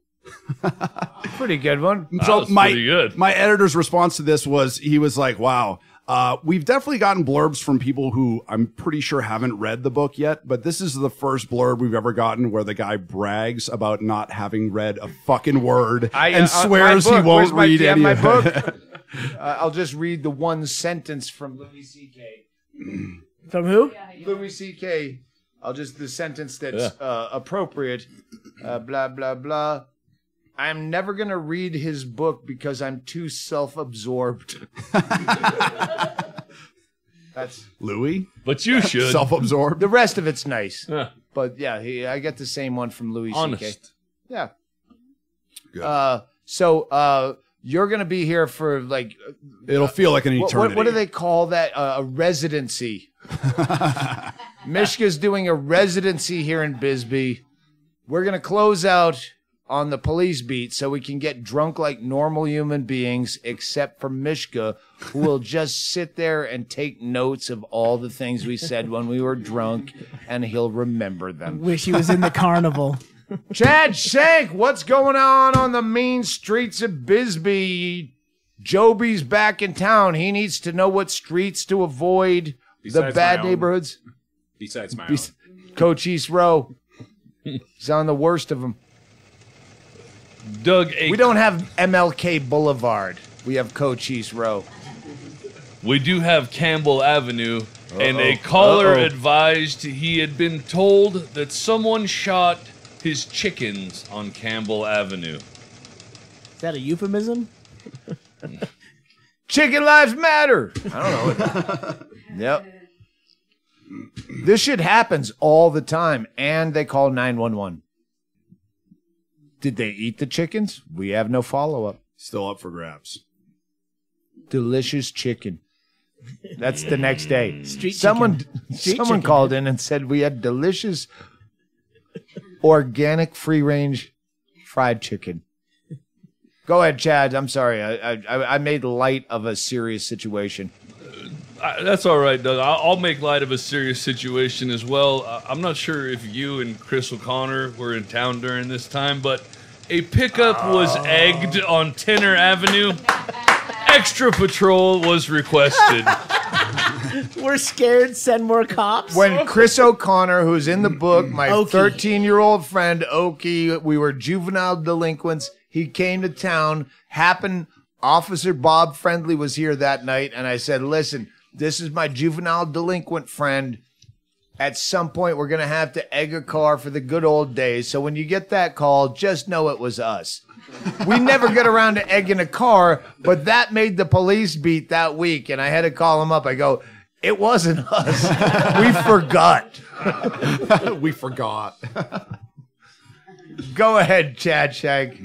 Pretty good one. So was my pretty good. my editor's response to this was he was like, "Wow, uh, we've definitely gotten blurbs from people who I'm pretty sure haven't read the book yet, but this is the first blurb we've ever gotten where the guy brags about not having read a fucking word I, and uh, swears my book, he won't where's my, read do you have any my of book? it. Uh, I'll just read the one sentence from Louis C.K. From who? Louis C.K. I'll just the sentence that's uh, appropriate. Uh, blah blah blah. I'm never gonna read his book because I'm too self-absorbed. that's Louis, But you should. self-absorbed. the rest of it's nice, Yeah. but yeah, he, I get the same one from Louis C.K. Honest. Yeah. Good. Uh, so uh, you're gonna be here for like It'll feel like an what, eternity. what, what do they call that? Uh, a residency. Mishka's doing a residency here in Bisbee. We're gonna close out on the police beat so we can get drunk like normal human beings, except for Mishka, who will just sit there and take notes of all the things we said when we were drunk, and he'll remember them. Wish he was in the carnival. Chad Shank, what's going on on the mean streets of Bisbee? Jobi's back in town. He needs to know what streets to avoid, the bad my own. neighborhoods. Besides my Bes- own. Coach East Row. He's on the worst of them. Doug, a, We don't have MLK Boulevard. We have Coach East Row. we do have Campbell Avenue, and a caller Uh-oh. advised he had been told that someone shot his chickens on Campbell Avenue. Is that a euphemism? Chicken lives matter. I don't know. yep. This shit happens all the time, and they call 911. Did they eat the chickens? We have no follow up. Still up for grabs. Delicious chicken. That's the next day. Mm. Street someone chicken. Street someone chicken. called in and said we had delicious organic free range fried chicken. Go ahead, Chad. I'm sorry. I, I I made light of a serious situation. Uh, that's all right, Doug. I'll, I'll make light of a serious situation as well. Uh, I'm not sure if you and Chris O'Connor were in town during this time, but a pickup was egged on Tenor Avenue. Extra patrol was requested. We're scared. Send more cops. When Chris O'Connor, who's in the book, my 13 year old friend Okie, we were juvenile delinquents. He came to town. Happened, Officer Bob Friendly was here that night, and I said, "Listen, this is my juvenile delinquent friend. At some point, we're gonna have to egg a car for the good old days. So when you get that call, just know it was us." We never get around to egging a car, but that made the police beat that week, and I had to call him up. I go, "It wasn't us. we forgot." we forgot. Go ahead, Chad Shank.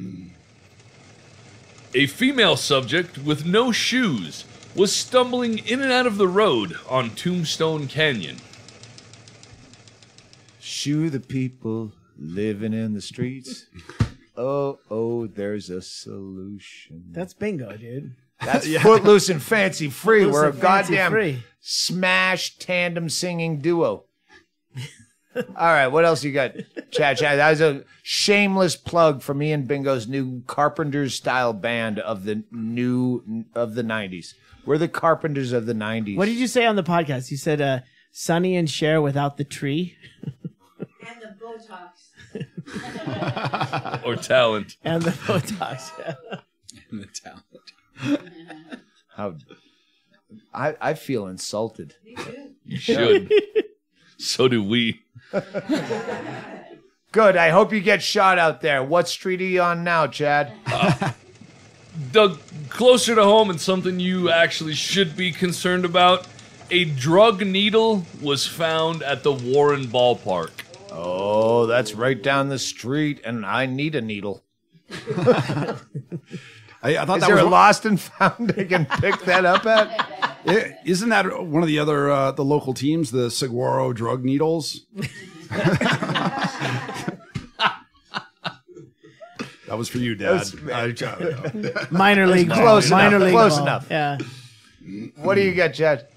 A female subject with no shoes was stumbling in and out of the road on Tombstone Canyon. Shoe the people living in the streets. Oh, oh, there's a solution. That's bingo, dude. That's Footloose and Fancy Free. Footloose We're a goddamn Free. smash tandem singing duo. All right, what else you got, Chad? Chad, that was a shameless plug for me and Bingo's new Carpenters style band of the new of the '90s. We're the Carpenters of the '90s. What did you say on the podcast? You said uh, Sonny and Cher without the tree And the Botox. Or talent. and the Botox. And the talent. How I I feel insulted. You should. so do we. Good. I hope you get shot out there. What street are you on now, Chad? Doug, closer to home and something you actually should be concerned about. A drug needle was found at the Warren Ballpark. Oh, that's right down the street, and I need a needle. I, I thought Is that there was a lost and found I can pick that up at? Isn't that one of the other uh, the local teams, the Saguaro Drug Needles? That was for you, Dad. was- I- Minor league ball. close Minor enough, league close ball. enough. Yeah. What do you got, Chad?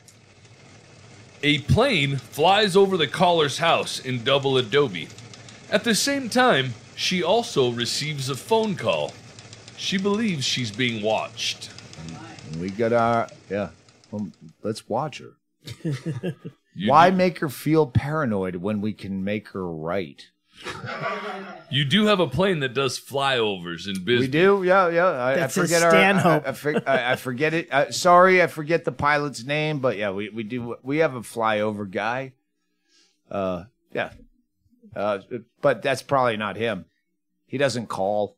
A plane flies over the caller's house in Double Adobe. At the same time, she also receives a phone call. She believes she's being watched. We got our yeah. Um, let's watch her. You Why make her feel paranoid when we can make her right? You do have a plane that does flyovers in business. We do, yeah, yeah. I, That's I a forget our. Stanhope. I, I, for- I, I forget it. Uh, sorry, I forget the pilot's name, but yeah, we, we do. We have a flyover guy. Uh, yeah. Uh, but that's probably not him. He doesn't call.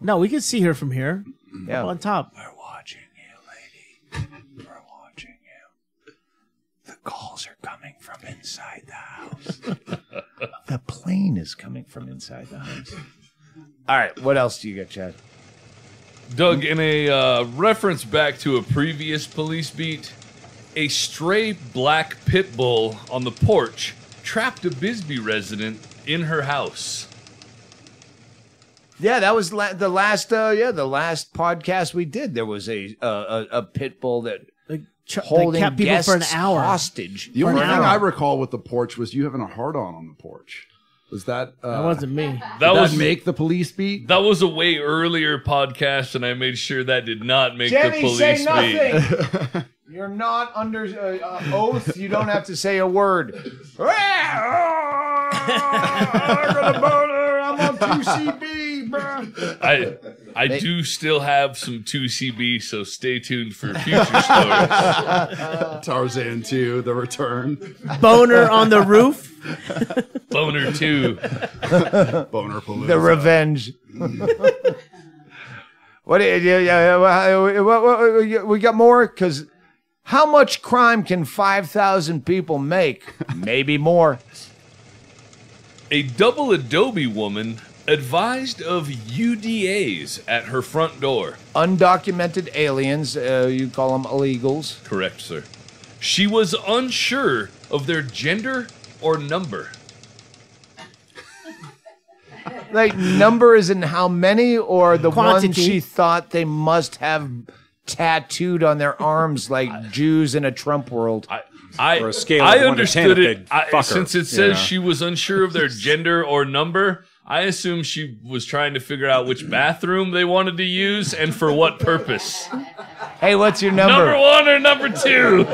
No, we can see her from here. Yeah. On top. We're watching you, lady. We're watching you. The calls are coming from inside the house. The plane is coming from inside the house. All right, what else do you got, Chad? Doug, in a uh, reference back to a previous police beat, a stray black pit bull on the porch trapped a Bisbee resident in her house. Yeah, that was la- the last. Uh, yeah, the last podcast we did. There was a uh, a, a pit bull that Like, ch- they kept people for an hour. hostage. the only thing an I recall with the porch was you having a hard on on the porch. Was that uh, That wasn't me. That did was that make the police beat? that was a way earlier podcast, and I made sure that did not make the police say beat. You're not under uh, uh, oath. You don't have to say a word. I got a boner. I'm on 2CB, bro. I I do still have some 2CB, so stay tuned for future stories. Tarzan 2, The Return, Boner on the roof. Boner 2. Boner Palooza. The revenge. what? Yeah, yeah, yeah. what- what- what- We got more because how much crime can five thousand people make? Maybe more. A double Adobe woman advised of UDAs at her front door. Undocumented aliens. Uh, you call them illegals. Correct, sir. She was unsure of their gender or number. Like number is in how many, or the one Quantity. she thought they must have tattooed on their arms like Jews in a Trump world. I, I, Or a scale I of one to understood 10 it. I, her, since it says know. she was unsure of their gender or number, I assume she was trying to figure out which bathroom they wanted to use and for what purpose. Hey, what's your number? Number one or number two?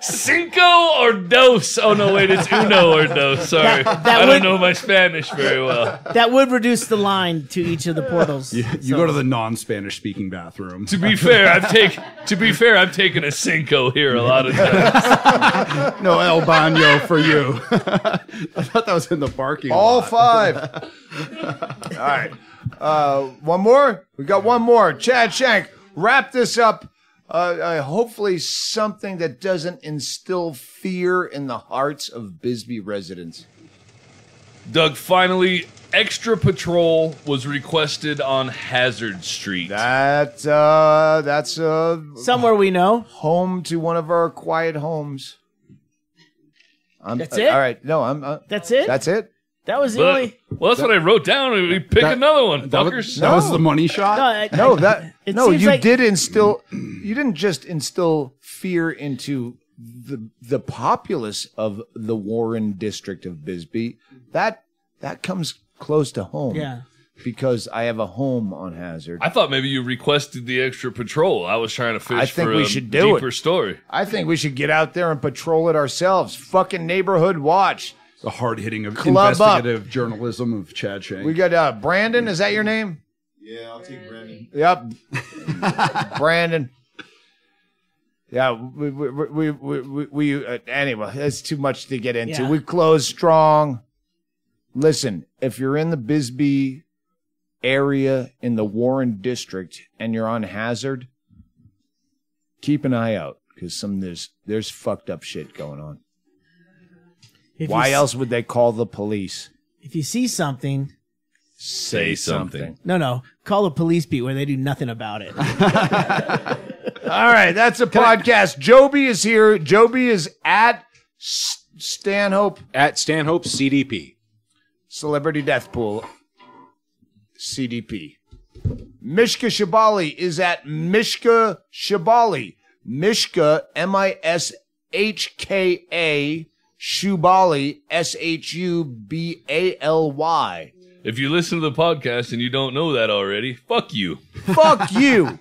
Cinco or dos? Oh no, wait, it's uno or dos. Sorry, That- that I don't know my Spanish very well. That would reduce the line to each of the portals. You, you go to the non-Spanish speaking bathroom. To be fair, I've taken. To be fair, I've taken a cinco here a lot of times. No El Baño for you. I thought that was in the parking All lot. five. All right. Uh, one more. We got one more. Chad Shank, wrap this up. Uh, uh, hopefully, something that doesn't instill fear in the hearts of Bisbee residents. Doug, finally, extra patrol was requested on Hazard Street. That uh, that's uh, Somewhere we know. home to one of our quiet homes. I'm, That's it? All right. No, I'm. Uh, That's it? that's it. That was the But- only. well, that's what I wrote down. We pick That- another one, That, fuckers. was, that was the money shot? No, I- No, that it no, seems you like- did instill. You didn't just instill fear into the the populace of the Warren district of Bisbee. That that comes close to home. Yeah. because I have a home on Hazard. I thought maybe you requested the extra patrol. I was trying to fish I think for we a should do deeper it. story. I think we should get out there and patrol it ourselves. Fucking neighborhood watch. The hard hitting of Club up. investigative journalism of Chad Shank. We got uh, Brandon. Is that your name? Yeah, I'll take Brandon. Yep. Brandon. Yeah, we we we we, we, we uh, anyway, it's too much to get into. Yeah. We close strong. Listen, if you're in the Bisbee area in the Warren district and you're on Hazard, keep an eye out because some there's there's fucked up shit going on. If Why you, else would they call the police? If you see something, Say something. no, no, call a police beat where they do nothing about it. All right, that's a podcast. Jobi is here. Jobi is at Stanhope, At Stanhope CDP. Celebrity Death Pool, CDP. Mishka Shubaly is at Mishka Shubaly. Mishka, M I S H K A, Shubaly, S H U B A L Y. If you listen to the podcast and you don't know that already, fuck you. Fuck you.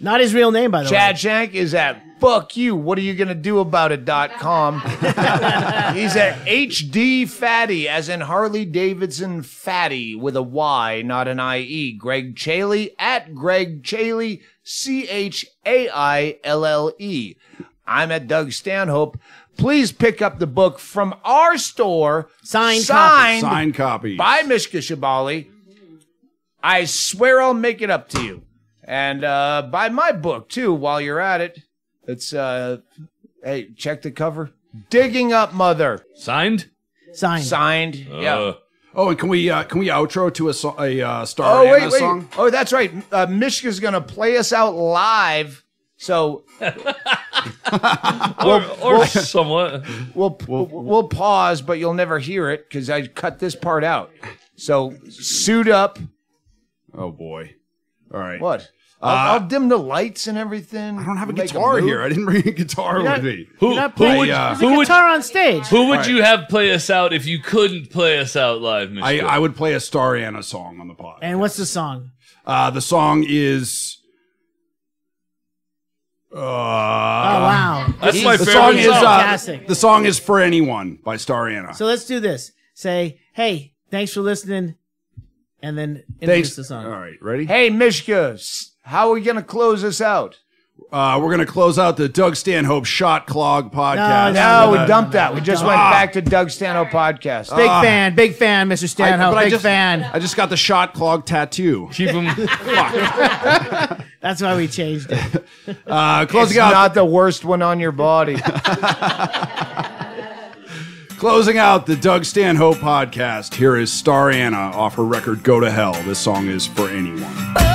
Not his real name, by the way. Chad way. Shank is at fuck you. What are you going to do about it? Dot com. He's at HD Fatty, as in Harley Davidson Fatty with a Y, not an IE. Greg Chaille at Greg Chaille, C H A I L L E. I'm at Doug Stanhope. Please pick up the book from our store, Signed signed Signed copy. by Mishka Shubaly. I swear I'll make it up to you. And uh, buy my book too while you're at it. It's uh hey, check the cover. Digging up mother. Signed? Signed. Signed. yeah. Uh, Oh, and can we uh, can we outro to a, so- a uh, Star Oh Anna wait, wait. song? Oh, that's right. Uh, Mishka's gonna play us out live. So or or somewhat. we'll we'll, we'll pause, but you'll never hear it because I cut this part out. So suit up. Oh boy. All right. What? I'll, I'll dim the lights and everything. I don't have a Make guitar move. here. I didn't bring a guitar not- with me. Who, not who would, I, uh, There's a who would, guitar on stage. who would Right. you have play us out if you couldn't play us out live, Mr. I, I would play a Star Anna song on the pod. And what's the song? Uh, the song is. Uh, Oh wow, That's my the favorite song is song. uh, Fantastic. the song is for anyone by Star Anna. So let's do this. Say, hey, thanks for listening, and then introduce Thanks. the song. All right, ready? Hey, Mishka, how are we gonna close this out? Uh, we're gonna close out the Doug Stanhope Shotclog podcast. No, No, we a- dumped that. We just went Ah. back to Doug Stanhope podcast. Big fan, big fan, Mr. I- Stanhope. but I big just- fan. I just got the Shotclog tattoo. Keep him. That's why we changed it. Uh, it's closing out, not the worst one on your body. closing out the Doug Stanhope podcast. Here is Star Anna off her record "Go to Hell." This song is for anyone.